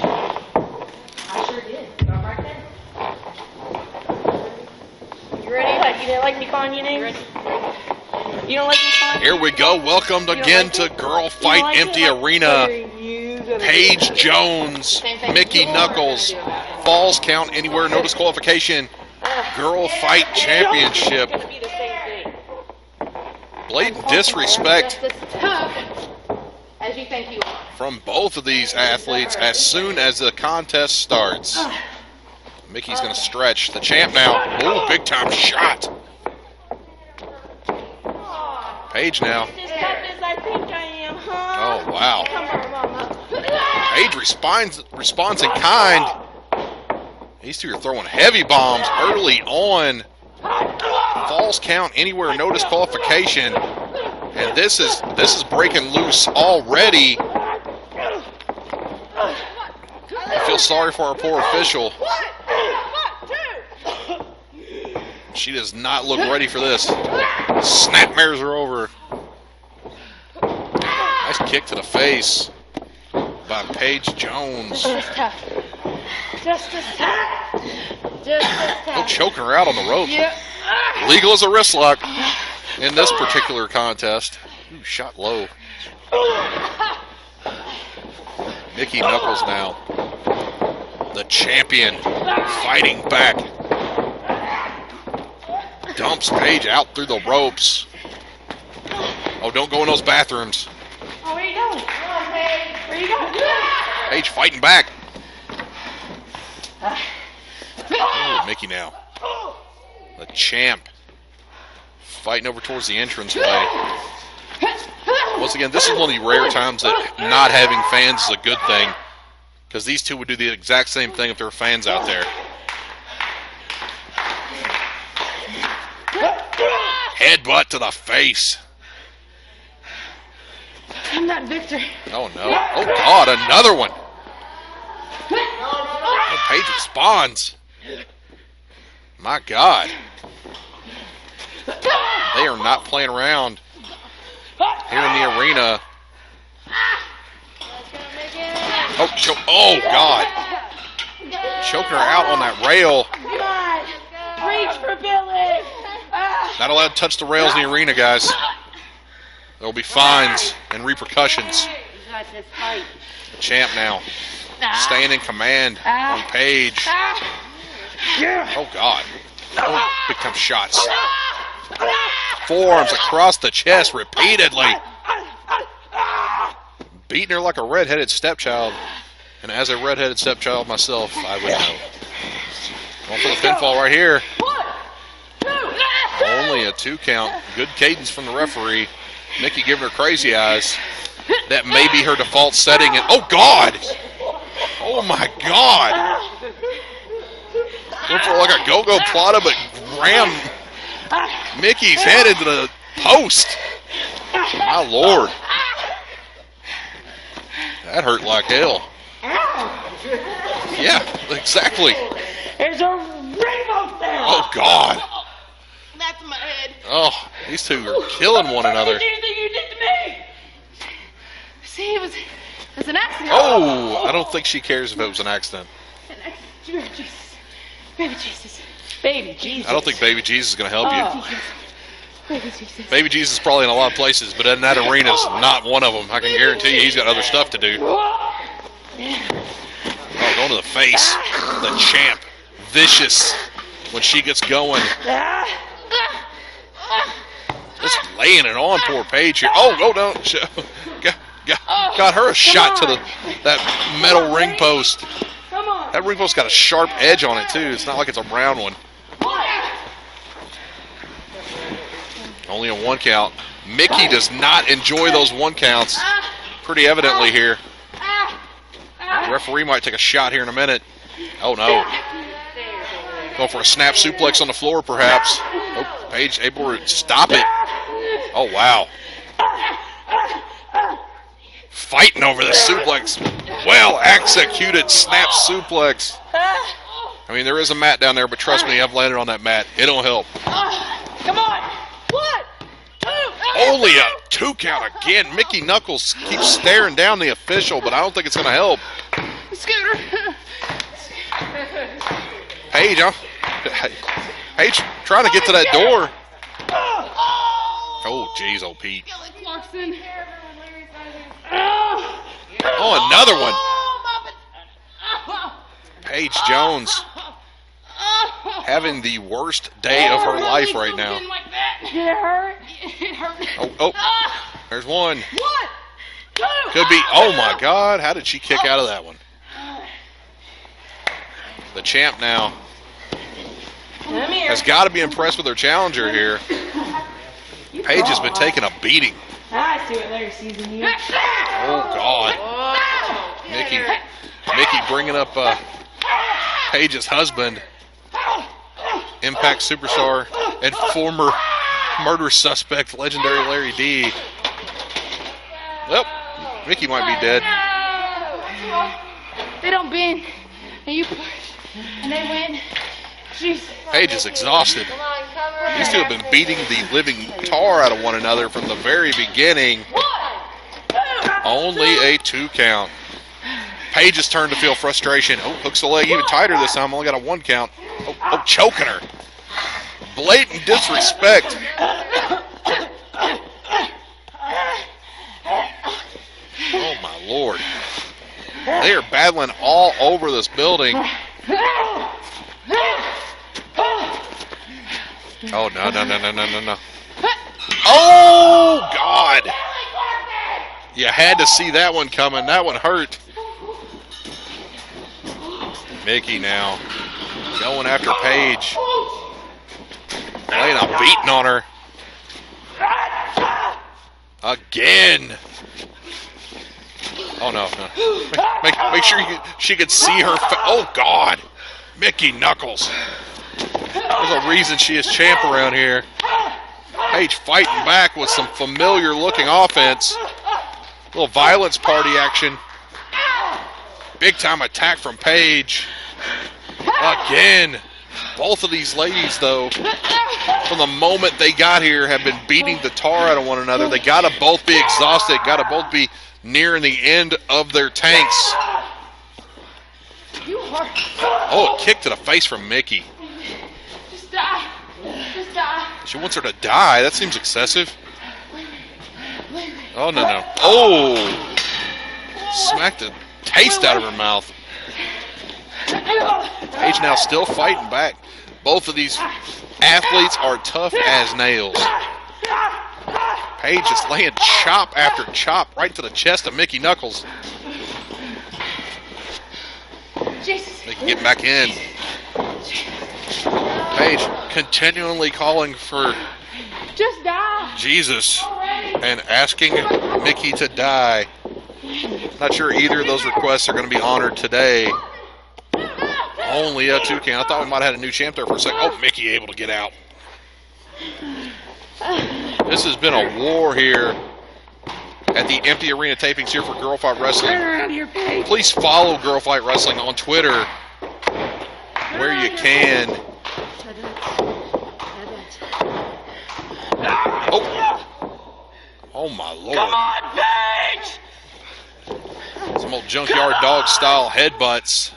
I sure did. Gum right there. You ready? What? You didn't like me calling you names? You don't like me calling Here we go. Welcome again to Girl Fight Empty Arena. Paige Jones, Mickie Knuckles, Falls Count Anywhere, no disqualification. Girl Fight Championship. Blatant disrespect Just as tough as you think you are. from both of these athletes as soon as the contest starts. Mickie's going to stretch. The champ now. Ooh, big time shot. Paige now. As tough as I think I am, huh? Oh, wow. Come on, mama. Paige responds responds in kind. These two are throwing heavy bombs early on. Falls count anywhere, no disqualification. And this is this is breaking loose already. I feel sorry for our poor official. She does not look ready for this. Snapmares are over. Nice kick to the face by Paige Jones. Just tough. Just tough. Just as He'll tough. choke her out on the rope. Yeah. Legal as a wrist lock in this particular contest. Ooh, shot low. Mickie Knuckles now. The champion fighting back. Dumps Paige out through the ropes. Oh, don't go in those bathrooms. Oh, where you going? Come on, Paige. Where you going? Paige fighting back. Oh, Mickie now. The champ. Fighting over towards the entranceway. Once again, this is one of the rare times that not having fans is a good thing. Because these two would do the exact same thing if there were fans out there. Headbutt to the face. I'm not Victor. Oh no. Oh god, another one. Oh, Paige responds. My god. They are not playing around here in the arena. Oh, cho- oh god. Choking her out on that rail. Reach for Billy. Not allowed to touch the rails in the arena, guys. There will be fines and repercussions. You got this fight. The champ now. Staying in command on Paige. Oh God. Oh, big time shots. Forearms across the chest repeatedly. Beating her like a redheaded stepchild. And as a redheaded stepchild myself, I would know. Going for the pinfall right here. Only a two count. Good cadence from the referee. Mickie giving her crazy eyes. That may be her default setting. And oh God! Oh my God! Went for like a go-go plata, but ram Mickie's head into the post. My lord. That hurt like hell. Yeah, exactly. There's a rainbow there. Oh God. That's my head. Oh, these two are killing one another. What you did to me? See, it was, it was an accident. Oh, I don't think she cares if it was an accident. Baby Jesus. Baby Jesus. I don't think Baby Jesus is going to help you. Oh. Baby Jesus. Baby Jesus is probably in a lot of places, but in that arena is not one of them. I can guarantee you he's got other stuff to do. Oh, oh going to the face. The champ. Vicious when she gets going. Just laying it on poor Paige here. Oh, oh no. She- <laughs> Got, got, got her a oh, shot to the that metal ring oh, post. That ring post got a sharp edge on it too. It's not like it's a round one. Only a one count. Mickie does not enjoy those one counts. Pretty evidently here. The referee might take a shot here in a minute. Oh no. Go for a snap suplex on the floor perhaps. Oh, Paige able to stop it. Oh wow. Fighting over the suplex. Well executed snap suplex. I mean, there is a mat down there, but trust me, I've landed on that mat. It'll help. Come on. One, two. Only a two count again. Mickie Knuckles keeps staring down the official, but I don't think it's going to help. Scooter. Paige, huh? Paige trying to get to that door. Oh, jeez, oh, Pete. Clarkson. Oh, another one. Paige Jones having the worst day of her life right now. It hurt. Oh, oh, there's one. Could be. Oh my God! How did she kick out of that one? The champ now has got to be impressed with her challenger here. Paige has been taking a beating. I see what Larry sees in you. <laughs> Oh God! Mickie, Mickie bringing up uh, Paige's husband, Impact superstar and former murder suspect, legendary Larry D. Well, Mickie might be dead. They don't bend, and you push, and they win. Jeez. Paige is exhausted. These two have been beating the living tar out of one another from the very beginning. Only a two count. Paige's turn to feel frustration. Oh, hooks the leg even tighter this time. Only got a one count. Oh, oh choking her. Blatant disrespect. Oh, my Lord. They are battling all over this building. Oh no no no no no no no! Oh God! You had to see that one coming. That one hurt. Mickie now going after Paige, laying a beating on her again. Oh no, no. Make, make sure you, she could see her. Oh God, Mickie Knuckles. There's a reason she is champ around here. Paige fighting back with some familiar looking offense. Little violence party action. Big time attack from Paige. Again. Both of these ladies, though, from the moment they got here, have been beating the tar out of one another. They got to both be exhausted, got to both be nearing the end of their tanks. Oh, a kick to the face from Mickie. Just die. Just die. She wants her to die. That seems excessive. Oh, no, no. Oh. oh! Smacked the taste out of her mouth. Paige now still fighting back. Both of these athletes are tough as nails. Paige is laying chop after chop right to the chest of Mickie Knuckles. Jesus. They can get back in. Paige continually calling for Just die. Jesus and asking Mickie to die. Not sure either of those requests are going to be honored today. Only a two count. I thought we might have had a new champ there for a second. Oh, Mickie able to get out. This has been a war here at the Empty Arena tapings here for Girl Fight Wrestling. Turn around here, Paige. Please follow Girl Fight Wrestling on Twitter where you can. Oh, oh my lord. Come on, Paige. Some old junkyard dog style headbutts.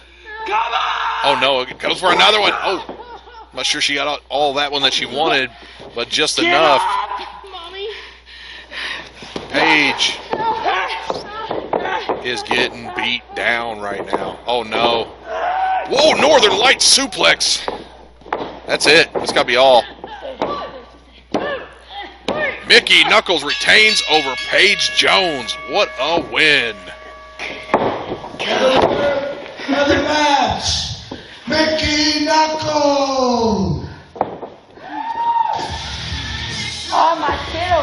Come on. Oh no, it goes for another one. Oh, I'm not sure she got all- all that one that she wanted, but just enough. Up, Mommy. Paige is getting beat down right now. Oh no. Whoa, Northern Light suplex. That's it. That's got to be all. Mickie Knuckles retains over Paige Jones. What a win. Another match. Mickie Knuckles. Oh, my tail,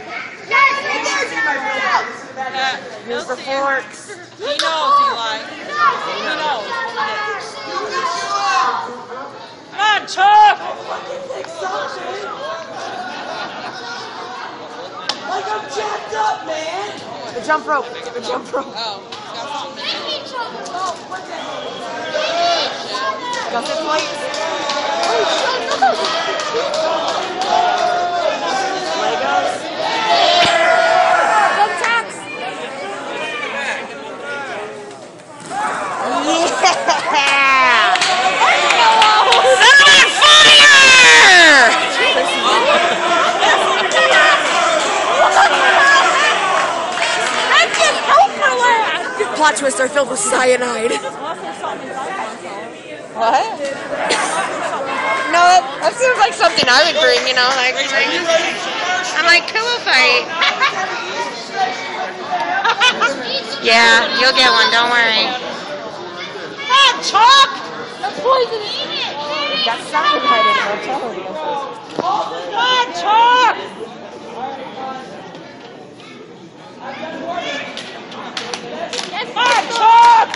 Here's the forks. He knows, Eli. He knows. Come on, Chuck! Like I'm jacked up, man! The jump rope. The jump rope. Oh, Got the plates. Yeah! Set it on fire! That's just Overland! Plot twist are filled with cyanide. What? No, that, that seems like something I would bring, you know, like, I'm like, pillow fight. <laughs> yeah, you'll get one, don't worry. Ah, Chuck! That's poison. That's cyanide in mortality. Come on, Chuck! Come on, Chuck!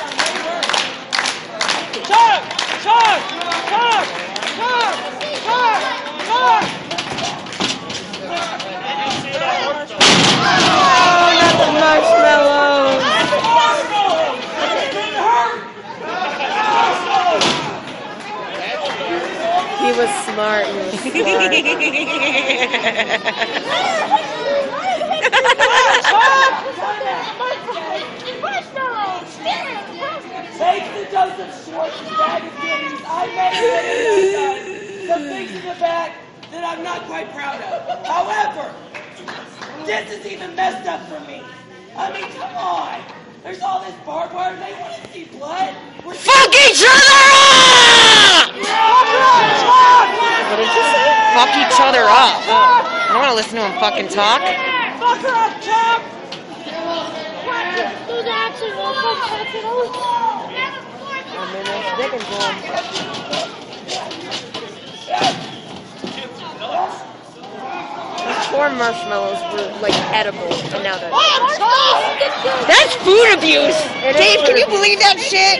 Chuck! Chuck! Chuck! Chuck! Chuck! Chuck! Oh, not the marshmallows. He was smart. He was Take the Joseph Schwartz's bag of goodies. I made it. Some things in the back that I'm not quite proud of. However, this is even messed up for me. I mean, come on. There's all this barbed wire. They want to see blood. We're Fuck each other up! What did you say? Fuck each other up. I don't want to listen to him fucking talk. Fuck her up, Chuck! I mean, they're sticking to. These four marshmallows were like edible, and now they're. Oh, That's food abuse! Dave, can you believe that shit?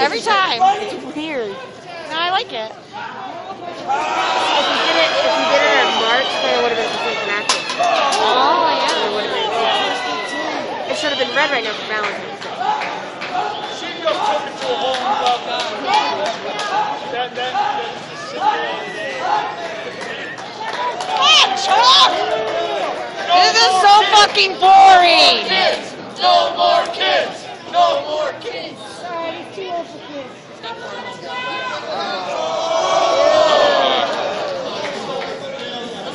Every time. It's weird. No, I like it. If you did it, if you did it in March, then it would have been completely matching. Oh, yeah. It been. Yeah. It should have been red right now for Valentine's Day. She just took it to a whole new level. That, that, that. This is so fucking boring. No more kids. No more kids. No more kids.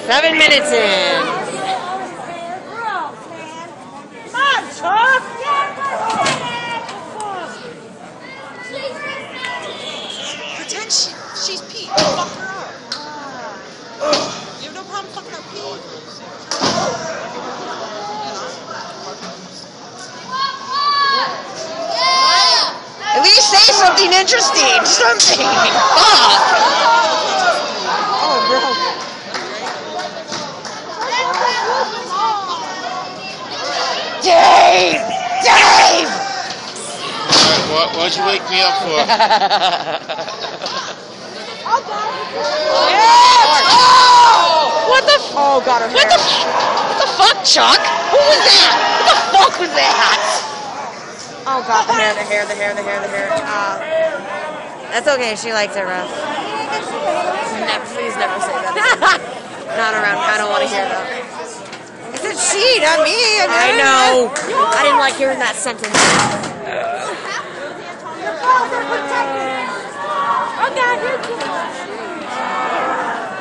Seven minutes in. Come! Pretend she, she's Pete. Fuck her up. You have no problem fucking up Pete. At say something interesting. Something. Fuck. Oh, bro. Dave! Dave! What, what'd you wake me up for? <laughs> Oh, what the? F- oh God! What the? F- what the fuck, Chuck? Who was that? What the fuck was that? Oh God! The hair, the hair, the hair, the hair, the hair. Uh, that's okay. She likes it rough. Never, please never say that. Not around. I don't want to hear that. I said she, not me. I know. I didn't like hearing that sentence.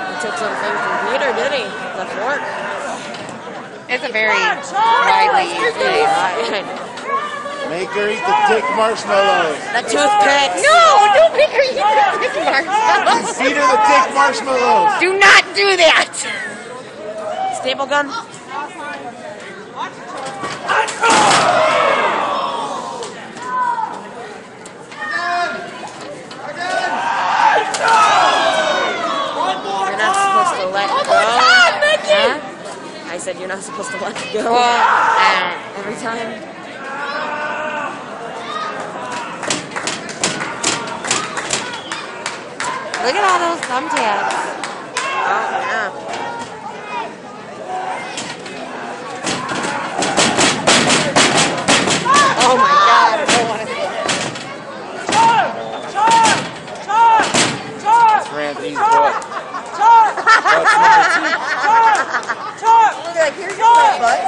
He took something from Peter, did he? The fork. It's a very thing. Make her eat the thick marshmallows. The toothpick. No, don't make her eat the thick marshmallows. <laughs> Feed her the thick marshmallows. Do not do that. Staple gun. You're not supposed to let go. Huh? I said you're not supposed to let go. Uh, every time. Look at all those thumbtacks. Oh, yeah. Oh, oh my god, I don't want to That's Randy's butt. Look like, here's your butt, butt.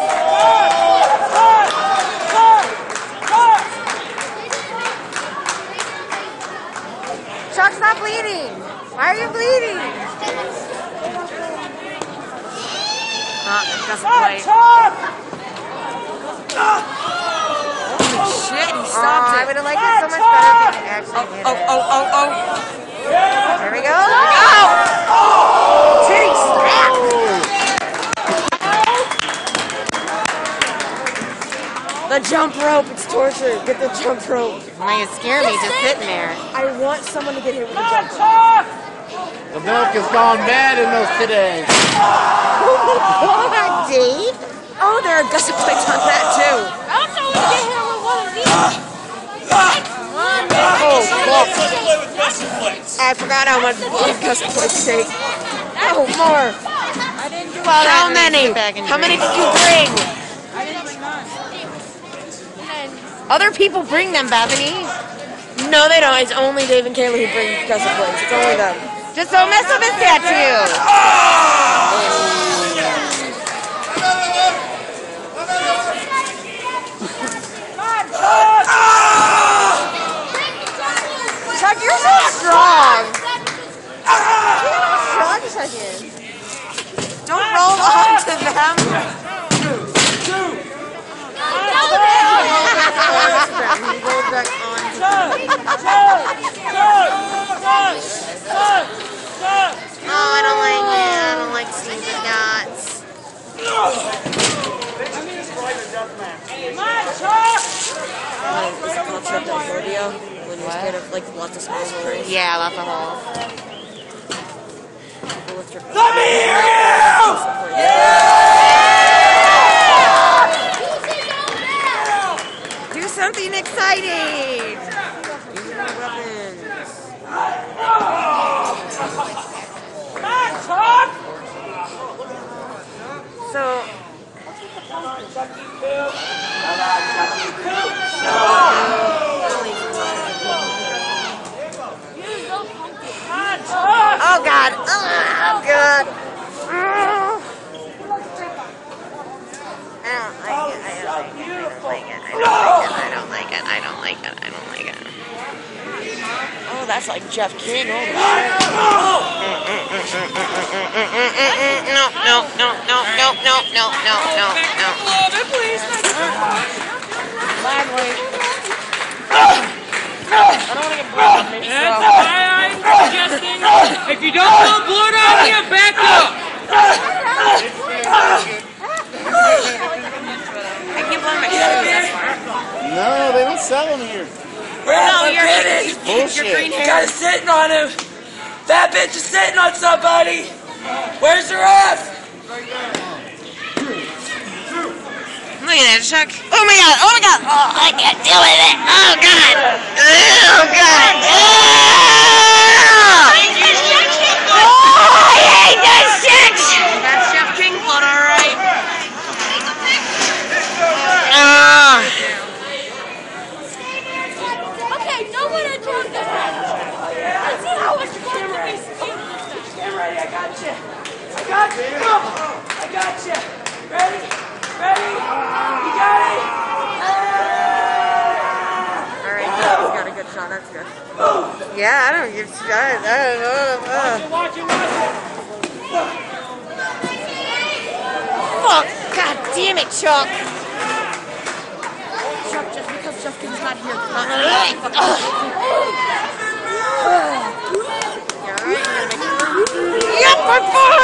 Chuck, stop bleeding. Why are you bleeding? Oh, that's a plate. Holy shit, he stopped it. I would have liked it so much better if he oh, actually hit oh, oh, oh, oh, oh. There we go. Go! Titty slap. The jump rope, it's torture. Get the jump rope. Now you scare me just sitting there. I want someone to get hit with a jump rope. The milk has gone bad in those today. Oh my god, Dave. Oh, there are gusset plates on that too. Also, we get hit with one of these. Oh, fuck. I forgot how much gusset plates take. Oh, more. i didn't how many? How many did you bring? I didn't bring none. Other people bring them, Bethany. No, they don't. It's only Dave and Kayla who bring gusset plates. It's only them. Just don't mess up his tattoo. Chuck, you're so strong. Look how strong Chuck is. Don't roll onto them. <laughs> He rolled back onto Oh, I don't like it. I don't like seeing the dots. Called? When you're like lots of small. Yeah, lots of holes. Let me hear you! Yeah! Do something exciting! So. Oh God! Oh God! I don't like it. I don't like it. I don't like it. I don't like it. That's like Jeff King. Holy shit. No, no, no, no, no, no, no, no, no, no. Gladly. I don't want to get blood on me. That's so- why I'm suggesting if you don't want blood on you, back up. I can't believe my shoes this far. No, they don't sell them here. No, you're- kidding. Bullshit. Your green hair. Guy's sitting on him. That bitch is sitting on somebody. Where's her ass? Look at that, Chuck. Oh my god, oh my god. Oh, I can't deal with it. Oh god. Oh god. Oh, I hate this shit. That's Chef King blood, alright. Ah. Okay, no one interrupt this. Let's see how much fun this is. Get ready, I got you. I got you. I got you. Ready? Ready? You got it? Alright, he's got a good shot. That's good. Yeah, I don't give. I, I don't know. Watch it, watch it. Fuck! God damn it, Chuck! Chuck, just because Chuck King's not here not mean fucking You alright? You gonna make it through? Yep, I'm fine!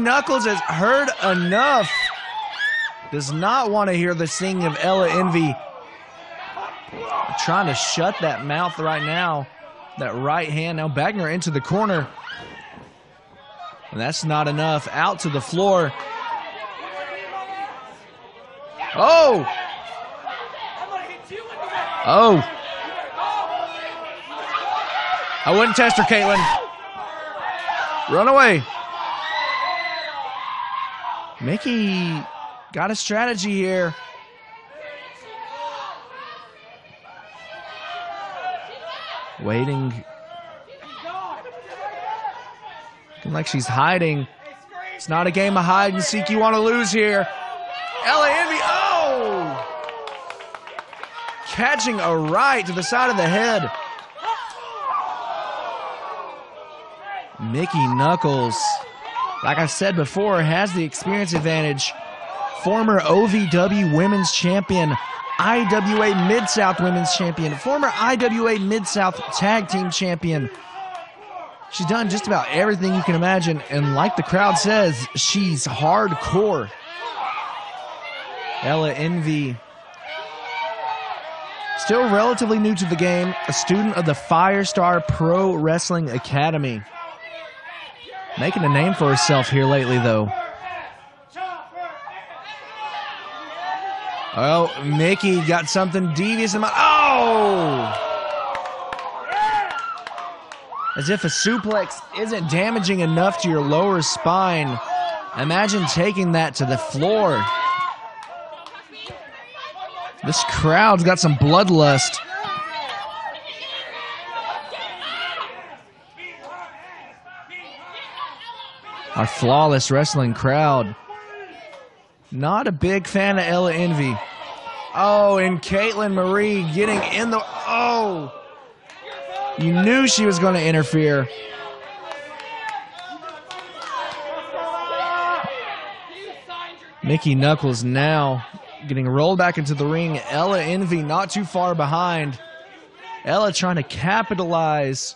Knuckles has heard enough. Does not want to hear the singing of Ella Envy. Trying to shut that mouth right now. That right hand now backing her into the corner. And that's not enough. Out to the floor. Oh! Oh. I wouldn't test her, Caitlin. Run away. Mickie got a strategy here. Waiting. Looking like she's hiding. It's not a game of hide and seek you want to lose here. Ella Envy. Oh! catching a right to the side of the head. Mickie Knuckles, like I said before, has the experience advantage. Former OVW Women's Champion, IWA Mid South Women's Champion, former IWA Mid South Tag Team Champion. She's done just about everything you can imagine, and like the crowd says, she's hardcore. Ella Envy Still relatively new to the game, a student of the Firestar Pro Wrestling Academy. Making a name for herself here lately, though. Oh, Mickie got something devious in my. Oh! As if a suplex isn't damaging enough to your lower spine. Imagine taking that to the floor. This crowd's got some bloodlust. Our flawless wrestling crowd. Not a big fan of Ella Envy. Oh, and Caitlin Marie getting in the. Oh! You knew she was going to interfere. Mickie Knuckles now getting rolled back into the ring. Ella Envy not too far behind. Ella trying to capitalize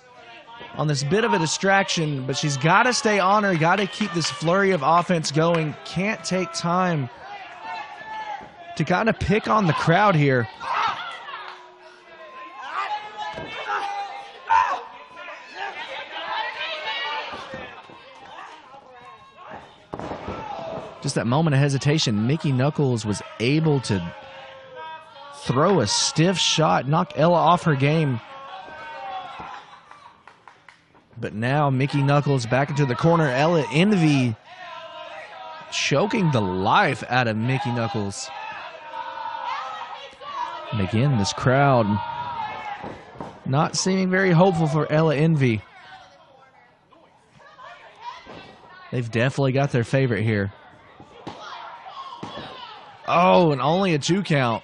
on this bit of a distraction, but she's got to stay on her, got to keep this flurry of offense going. Can't take time to kind of pick on the crowd here. Just that moment of hesitation, Mickie Knuckles was able to throw a stiff shot, knock Ella off her game. But now Mickie Knuckles back into the corner. Ella Envy choking the life out of Mickie Knuckles. And again, this crowd not seeming very hopeful for Ella Envy. They've definitely got their favorite here. Oh, and only a two count.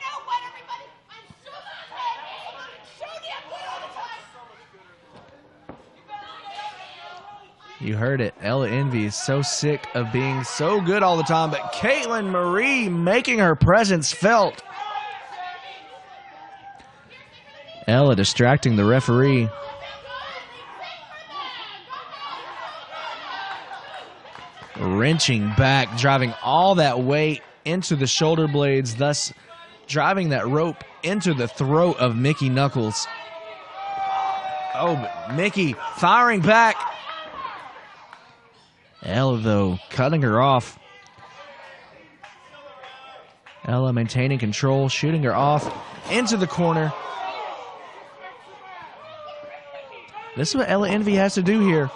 You heard it. Ella Envy is so sick of being so good all the time, but Caitlin Marie making her presence felt. Ella distracting the referee. Wrenching back, driving all that weight into the shoulder blades, thus driving that rope into the throat of Mickie Knuckles. Oh, Mickie firing back. Ella, though, cutting her off. Ella maintaining control, shooting her off into the corner. This is what Ella Envy has to do here.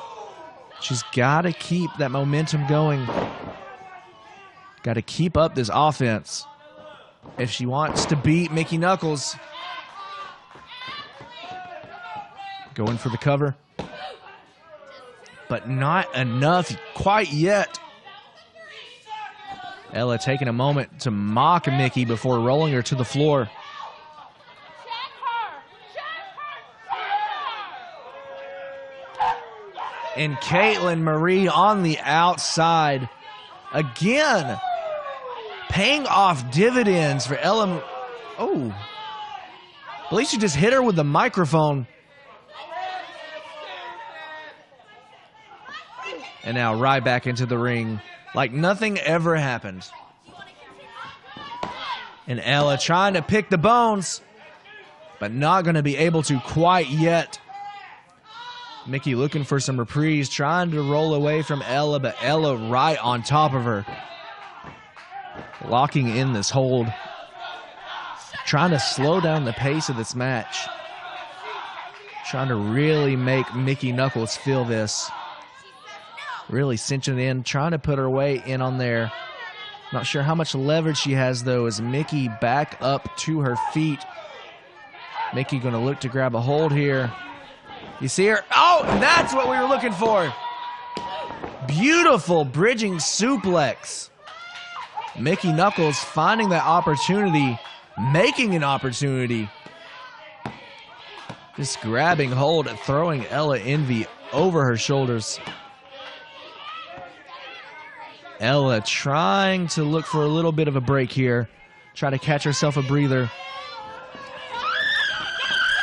She's got to keep that momentum going. Got to keep up this offense if she wants to beat Mickie Knuckles. Going for the cover. But not enough quite yet. Ella taking a moment to mock Mickie before rolling her to the floor. And Caitlin Marie on the outside. Again, paying off dividends for Ella. Oh, at least you just hit her with the microphone. And now right back into the ring like nothing ever happened. And Ella trying to pick the bones, but not going to be able to quite yet. Mickie looking for some reprise, trying to roll away from Ella, but Ella right on top of her. Locking in this hold. Trying to slow down the pace of this match. Trying to really make Mickie Knuckles feel this. Really cinching in, trying to put her way in on there. Not sure how much leverage she has, though, as Mickie back up to her feet. Mickie going to look to grab a hold here. You see her? Oh, that's what we were looking for. Beautiful bridging suplex. Mickie Knuckles finding that opportunity, making an opportunity. Just grabbing hold, throwing Ella Envy over her shoulders. Ella trying to look for a little bit of a break here. Try to catch herself a breather.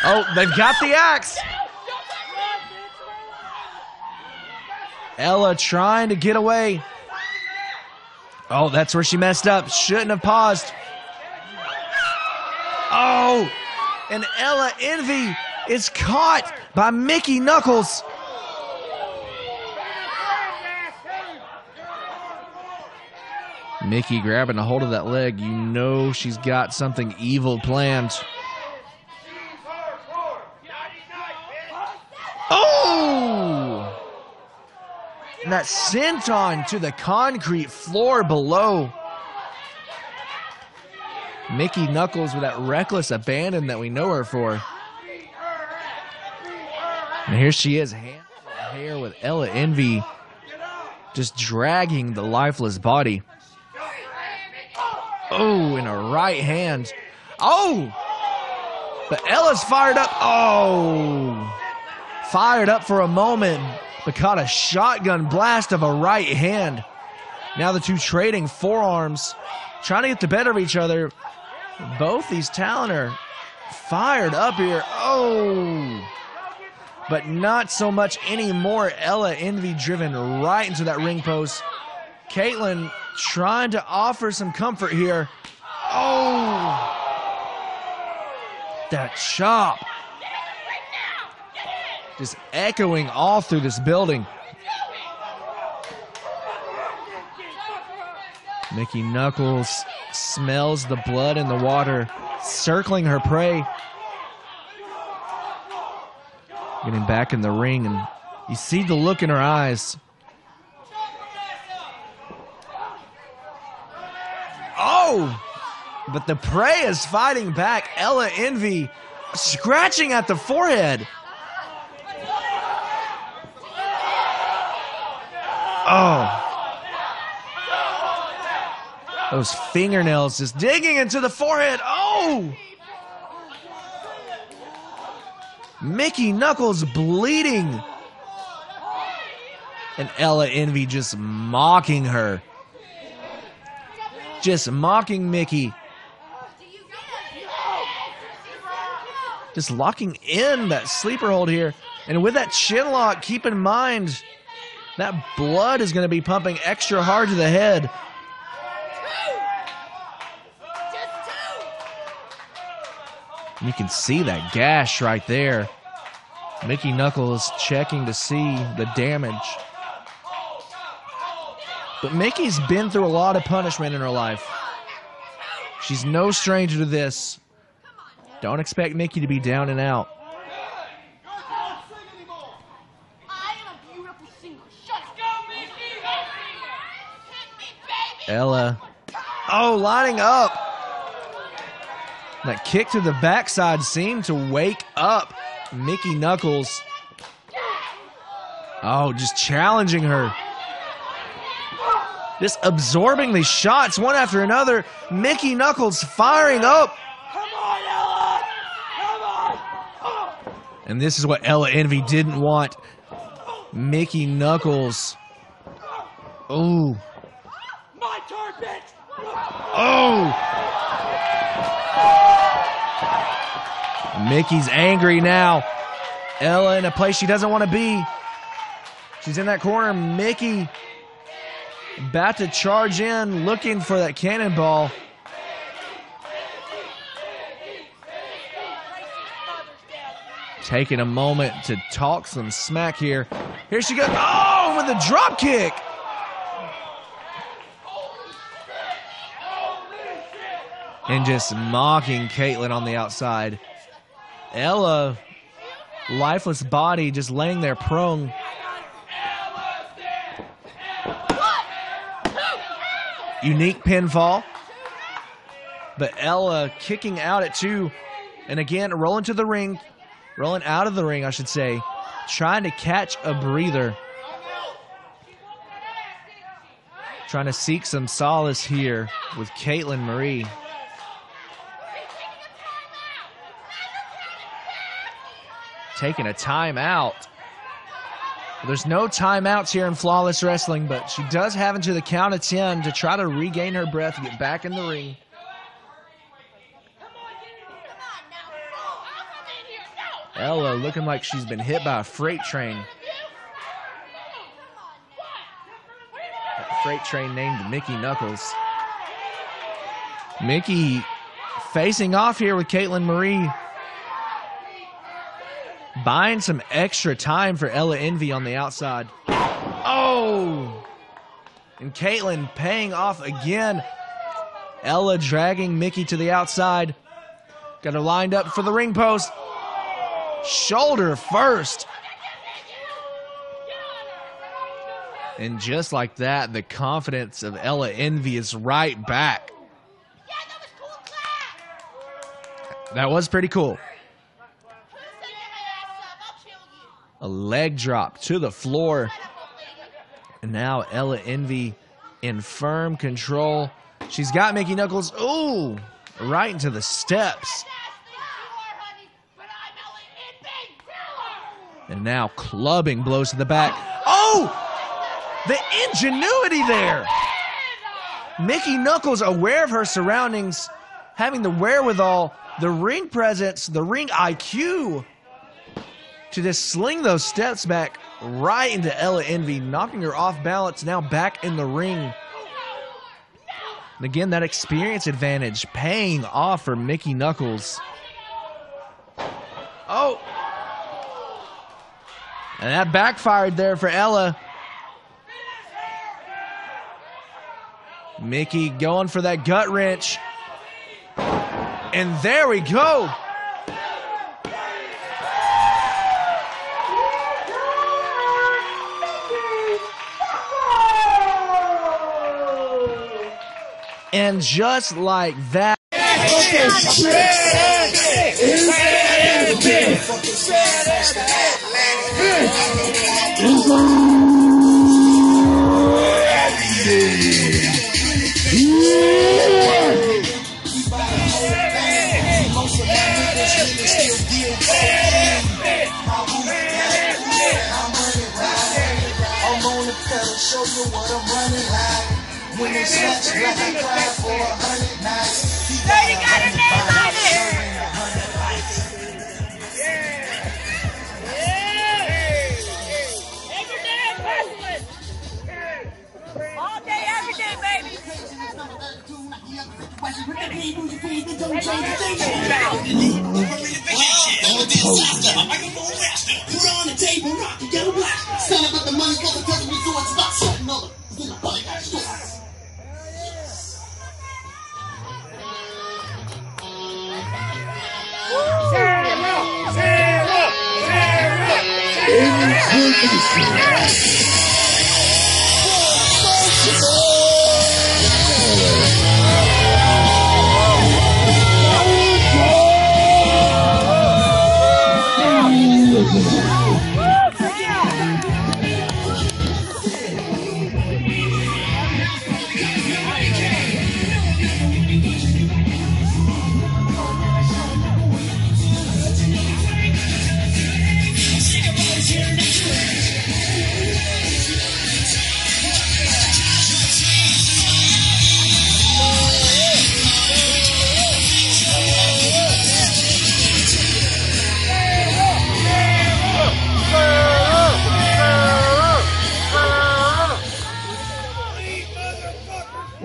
Oh, they've got the axe. Ella trying to get away. Oh, that's where she messed up. Shouldn't have paused. Oh, and Ella Envy is caught by Mickie Knuckles. Mickie grabbing a hold of that leg. You know she's got something evil planned. Oh! And that senton to the concrete floor below. Mickie Knuckles with that reckless abandon that we know her for. And here she is, hand hair with Ella Envy just dragging the lifeless body. Oh, in a right hand. Oh! But Ella's fired up. Oh! Fired up for a moment, but caught a shotgun blast of a right hand. Now the two trading forearms, trying to get the better of each other. Both these talent are fired up here. Oh! But not so much anymore. Ella Envy driven right into that ring post. Caitlin trying to offer some comfort here. Oh! That chop. Just echoing all through this building. Mickie Knuckles smells the blood in the water, circling her prey. Getting back in the ring, and you see the look in her eyes. Oh! But the prey is fighting back. Ella Envy scratching at the forehead. Oh. Those fingernails just digging into the forehead. Oh! Mickie Knuckles bleeding. And Ella Envy just mocking her. Just mocking Mickie. Just locking in that sleeper hold here. And with that chin lock, keep in mind that blood is going to be pumping extra hard to the head. You can see that gash right there. Mickie Knuckles checking to see the damage. But Mickie's been through a lot of punishment in her life. She's no stranger to this. Don't expect Mickie to be down and out. Ella. Oh, lining up. That kick to the backside seemed to wake up Mickie Knuckles. Oh, just challenging her. Just absorbing these shots one after another. Mickie Knuckles firing up. Oh! And this is what Ella Envy didn't want. Mickie Knuckles. Oh. My turn, bitch! Oh. Mickie's angry now. Ella in a place she doesn't want to be. She's in that corner. Mickie about to charge in, looking for that cannonball. Taking a moment to talk some smack here. Here she goes. Oh, with a drop kick. And just mocking Caitlin on the outside. Ella, lifeless body, just laying there prone. Unique pinfall. But Ella kicking out at two. And again, rolling to the ring. Rolling out of the ring, I should say. Trying to catch a breather. Trying to seek some solace here with Caitlin Marie. Taking a timeout. There's no timeouts here in Flawless Wrestling, but she does have into the count of 10 to try to regain her breath, and get back in the ring. Ella looking like she's been hit by a freight train. Freight train named Mickie Knuckles. Mickie facing off here with Caitlin Marie. Buying some extra time for Ella Envy on the outside. Oh! And Caitlin paying off again. Ella dragging Mickie to the outside. Got her lined up for the ring post. Shoulder first. And just like that, the confidence of Ella Envy is right back. That was pretty cool. A leg drop to the floor. And now Ella Envy in firm control. She's got Mickie Knuckles. Ooh, right into the steps. And now clubbing blows to the back. Oh! The ingenuity there! Mickie Knuckles, aware of her surroundings, having the wherewithal, the ring presence, the ring IQ to just sling those steps back right into Ella Envy, knocking her off balance, now back in the ring. And again, that experience advantage paying off for Mickie Knuckles. Oh! And that backfired there for Ella. Mickie going for that gut wrench. And there we go. And just like that. Show you what I'm running. When they snatch like I cried for a hundred nights. He got a name on it. All day, every day. Put on the table, rock the yellow black. Stand up at the money, tell me so it's about something other. Then the body got. Every Christmas.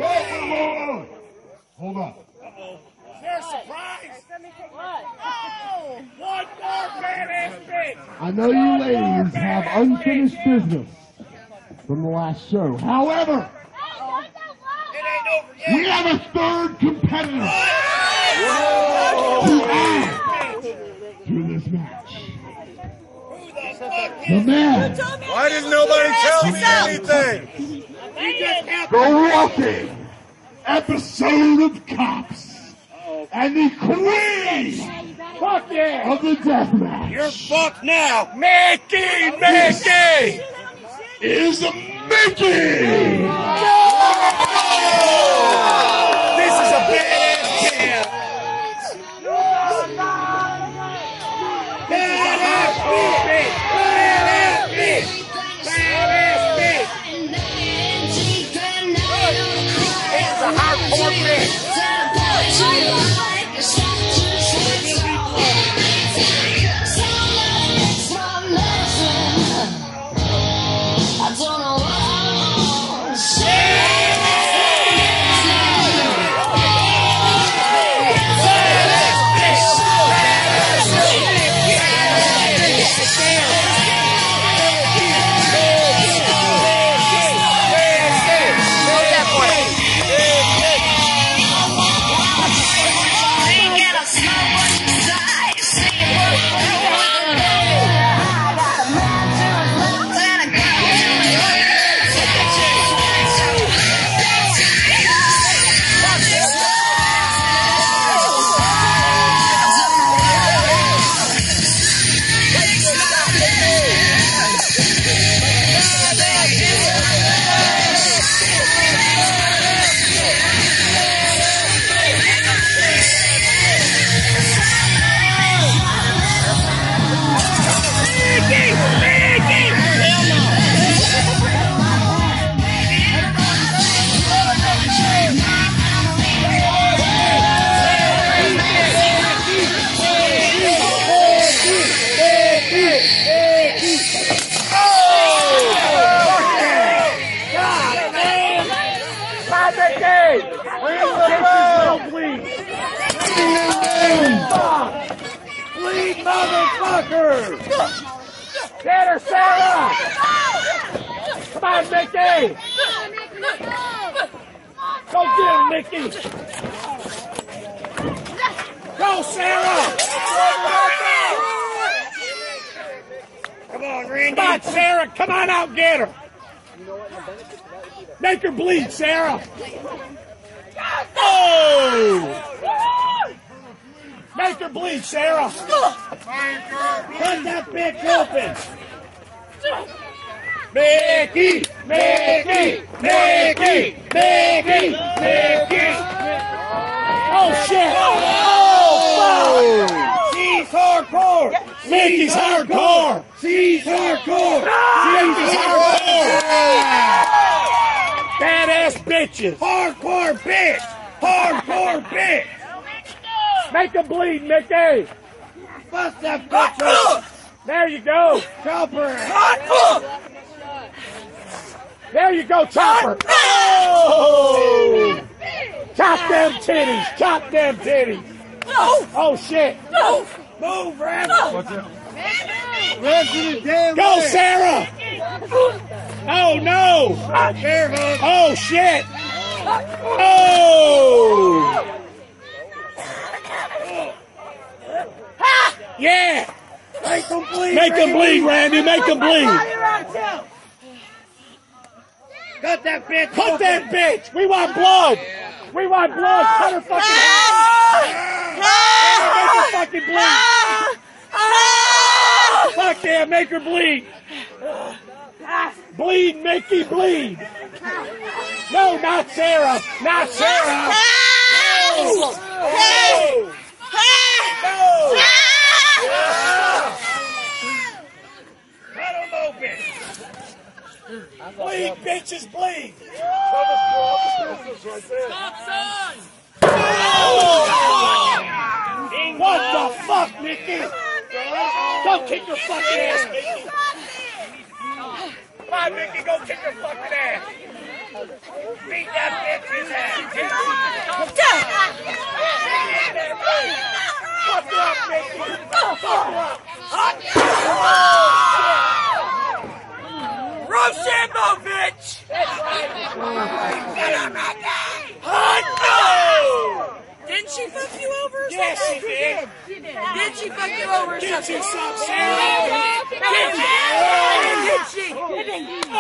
Whoa, whoa, whoa, whoa. Hold on. There's a surprise. What? Oh, one more badass bitch. I know you ladies have unfinished business from the last show. However, we have a third competitor to add to this match. The man, Why didn't nobody tell me anything? Go rocking episode of Cops, oh. and the queen Fuck yeah! of the death match. You're fucked now. Mickie! Mickie! is Mickie. Go, Sarah! Come on, Randy! Come on, Sarah! Come on out, get her! Make her bleed, Sarah! Oh! Make her bleed, Sarah! Cut that bitch open! Mickie! Mickie! Mickie! Mickie! Mickie! Oh shit! Oh fuck! She's hardcore! Mickie's hardcore! She's hardcore! She's hardcore! Badass bitches! Hardcore bitch! Hardcore bitch! Make them bleed, Mickie! Bust that bitch up! There you go! Chopper! There you go, Chopper! Oh! Chop them titties! Chop them titties! Oh shit! Move, Rev! Go, Sarah! Oh no! Oh shit! Oh! Yeah! Make them bleed. Make them bleed, Randy. Make them bleed. Cut that bitch. Cut that bitch. We want blood. We want blood. Ah! Cut her fucking ah! head. Make her ah! fucking bleed. Fuck yeah, make her bleed. Bleed, Mickie, bleed. No, not Sarah. Not Sarah. No. No. No. Cut him open. Bleed, bitches, bleed. Stop, son. What the fuck, Mickie? Don't kick your fucking ass, Mickie. Come on, Mickie, go kick your fucking ass. Beat that bitch's ass. Fuck her up, Mickie. Fuck her up. Bitch. That's right. Didn't she fuck you over or Yes, something? she did. Did she fuck you over or Get something? Sarah. Did she? Did oh, she?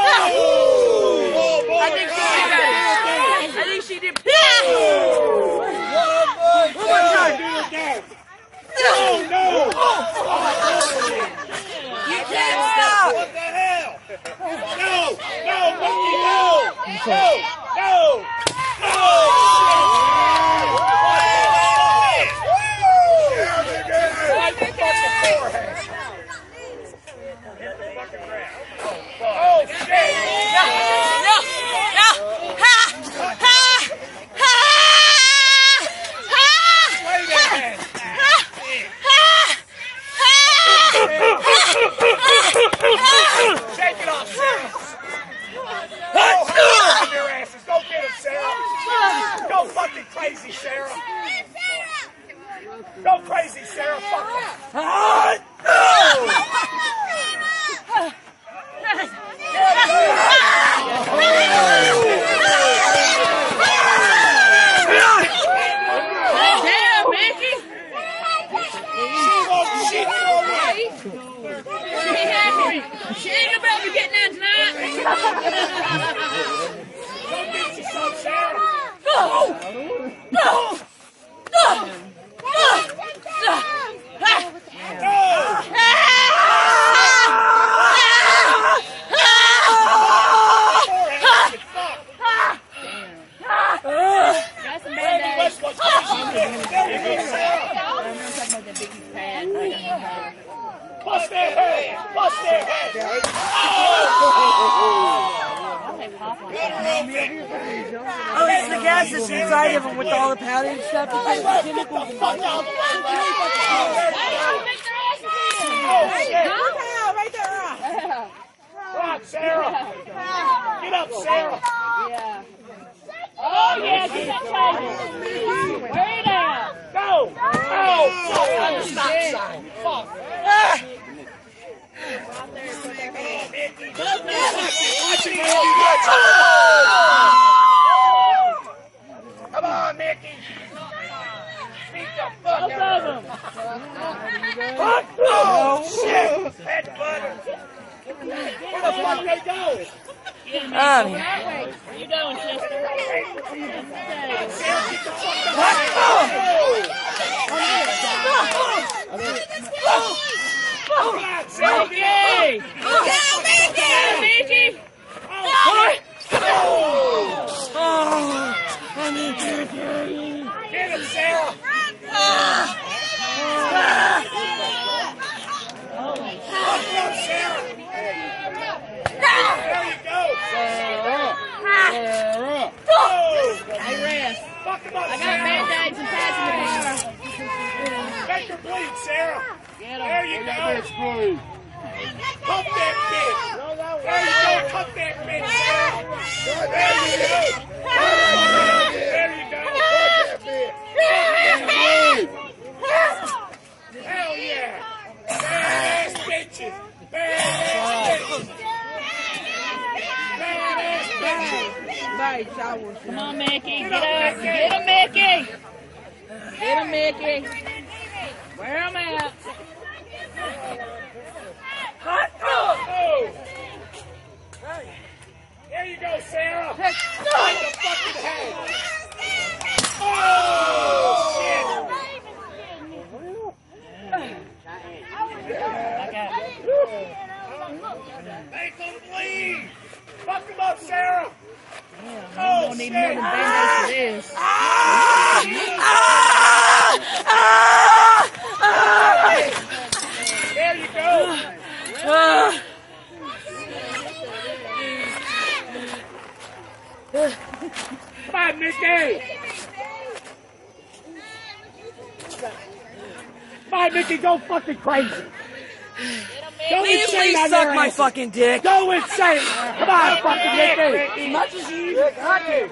Oh, boy. I think she did that. I think she did. Oh, One more oh, time. Do it again. Oh, no. You can't stop. What the hell? No, no, Mickie, no. No, no. Oh, shit. Shake it off, Sarah. Go hard your asses. Go get him, Sarah. Go fucking crazy, Sarah. Go crazy, Sarah. Fuck that. She won't shit. She ain't about to get in tonight. You some, No! No! No! Westwood's crazy. There you go, Sarah. Bust their head. Bust their head. Oh, it's the gas that's inside of them with all the powder and stuff. Because the chemicals and Fuck out the way, Randy. Right there. Come on, Sarah. Get up, Sarah. Yeah. Oh, yeah, get that tiger. Way down. Go. Oh, fuck. On the stop sign. Fuck. Mickie. Watch it, Randy. Come on, Mickie. Beat the fuck out of of her. Oh, shit. Where the fuck go? Um, you going, sister? Mickie! Go, Mickie! Get him, Sarah. Sarah. There you go. Hey, rest. Fuck him up, I got Sarah. band-aids and pads in the Make her bleed, Sarah. Get 'em. There you go. bitch that bitch. There you go. Cut that bitch, Sarah. There you go. Hell yeah. Badass bitches. Bitches. Come on, Mickie. Get up. Get him, Mickie. Get him, Mickie. Wear him out. Oh. There you go, Sarah. Right the fucking head. Oh, shit. Make them bleed. Fuck them up, Sarah. Oh, don't need shit. more than Band-Aids for this. There you go. Come on, Mickie. Come on, Mickie, go fucking crazy. Go Will you insane please suck my fucking dick? Go insane. Come on, fucking Mickie. As much as you even got to.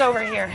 Over here.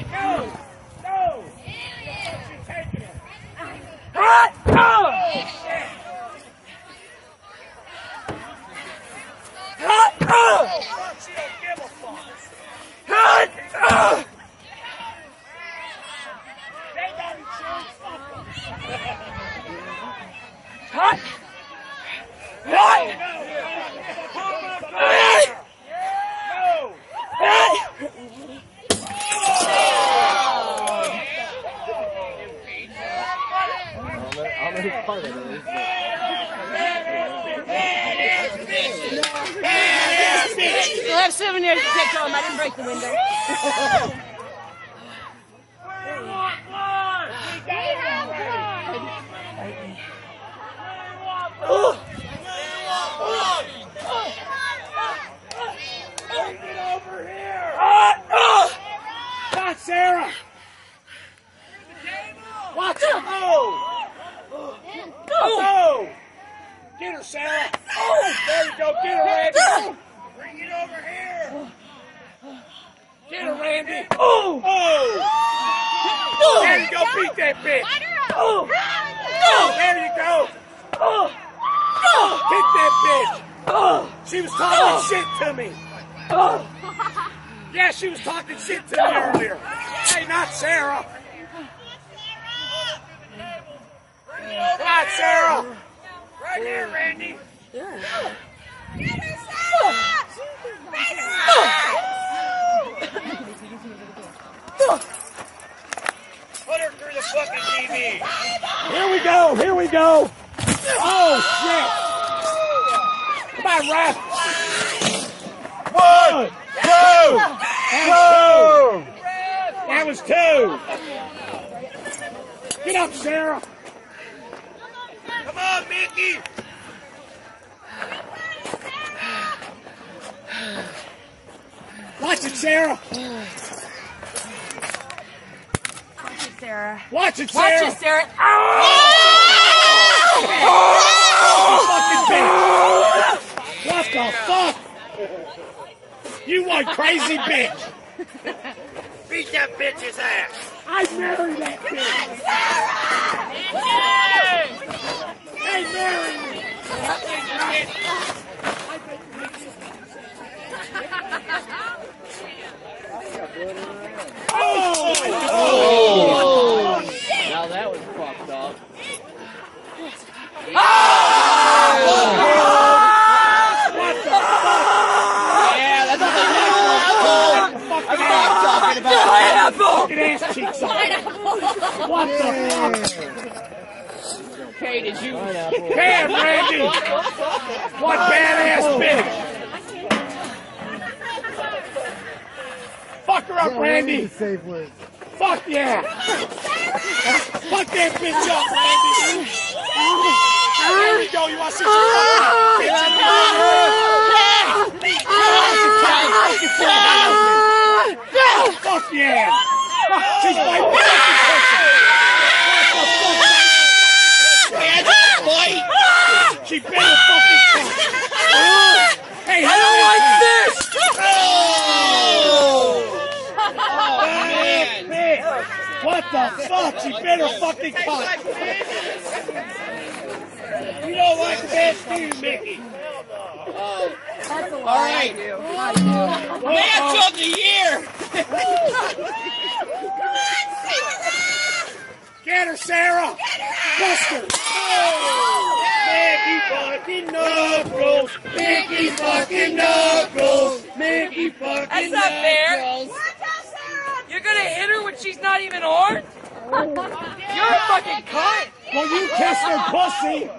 Hit she's not even armed? You're a fucking cunt! Well, you kissed her pussy!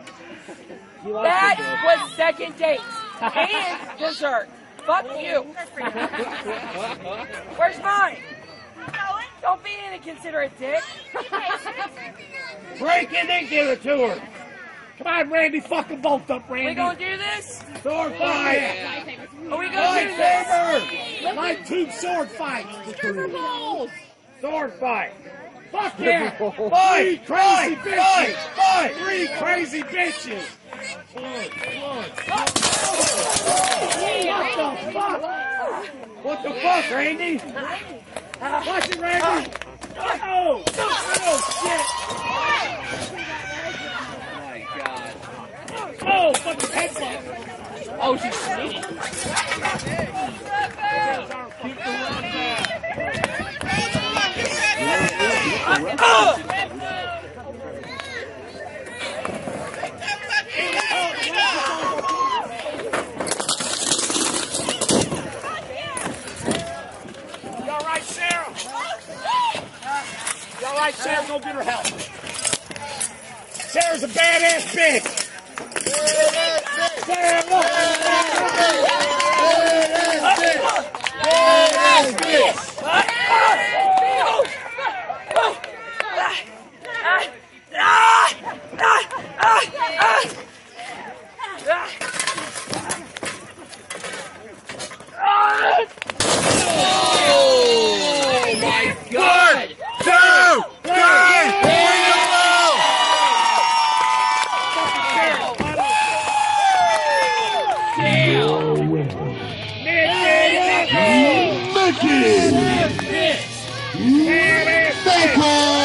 That was second date. And dessert. Fuck you. Where's mine? Don't be an inconsiderate dick. Break in and give it to her! Come on, Randy, fucking bolt up, Randy! We gonna do this? Sword fight! Are we gonna do this? Lightsaber! Light tube sword fight! Sword fight! Fuck <laughs> yeah! Fight! Crazy bitches! Fight! Three crazy bitches! What the fuck? What the fuck, Randy? Watch it, Randy! Oh! Oh, shit! Oh, my God. Oh, fucking headbutt! Oh, she's sneaky. You all right, Sarah? You Sarah? Go get her help. Sarah's a badass bitch. Sarah, look. Badass bitch. Oh my god! Two, three, bring it low. Where's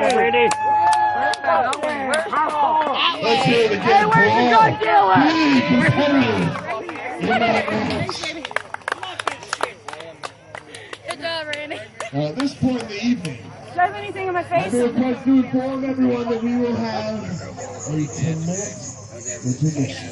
Badass bitch. Go, Randy. Let's hear it again, where's the drug Good job, Randy. Now, at this point in the evening, I have anything in my I face? request to inform everyone that we will have a 10 minute intermission.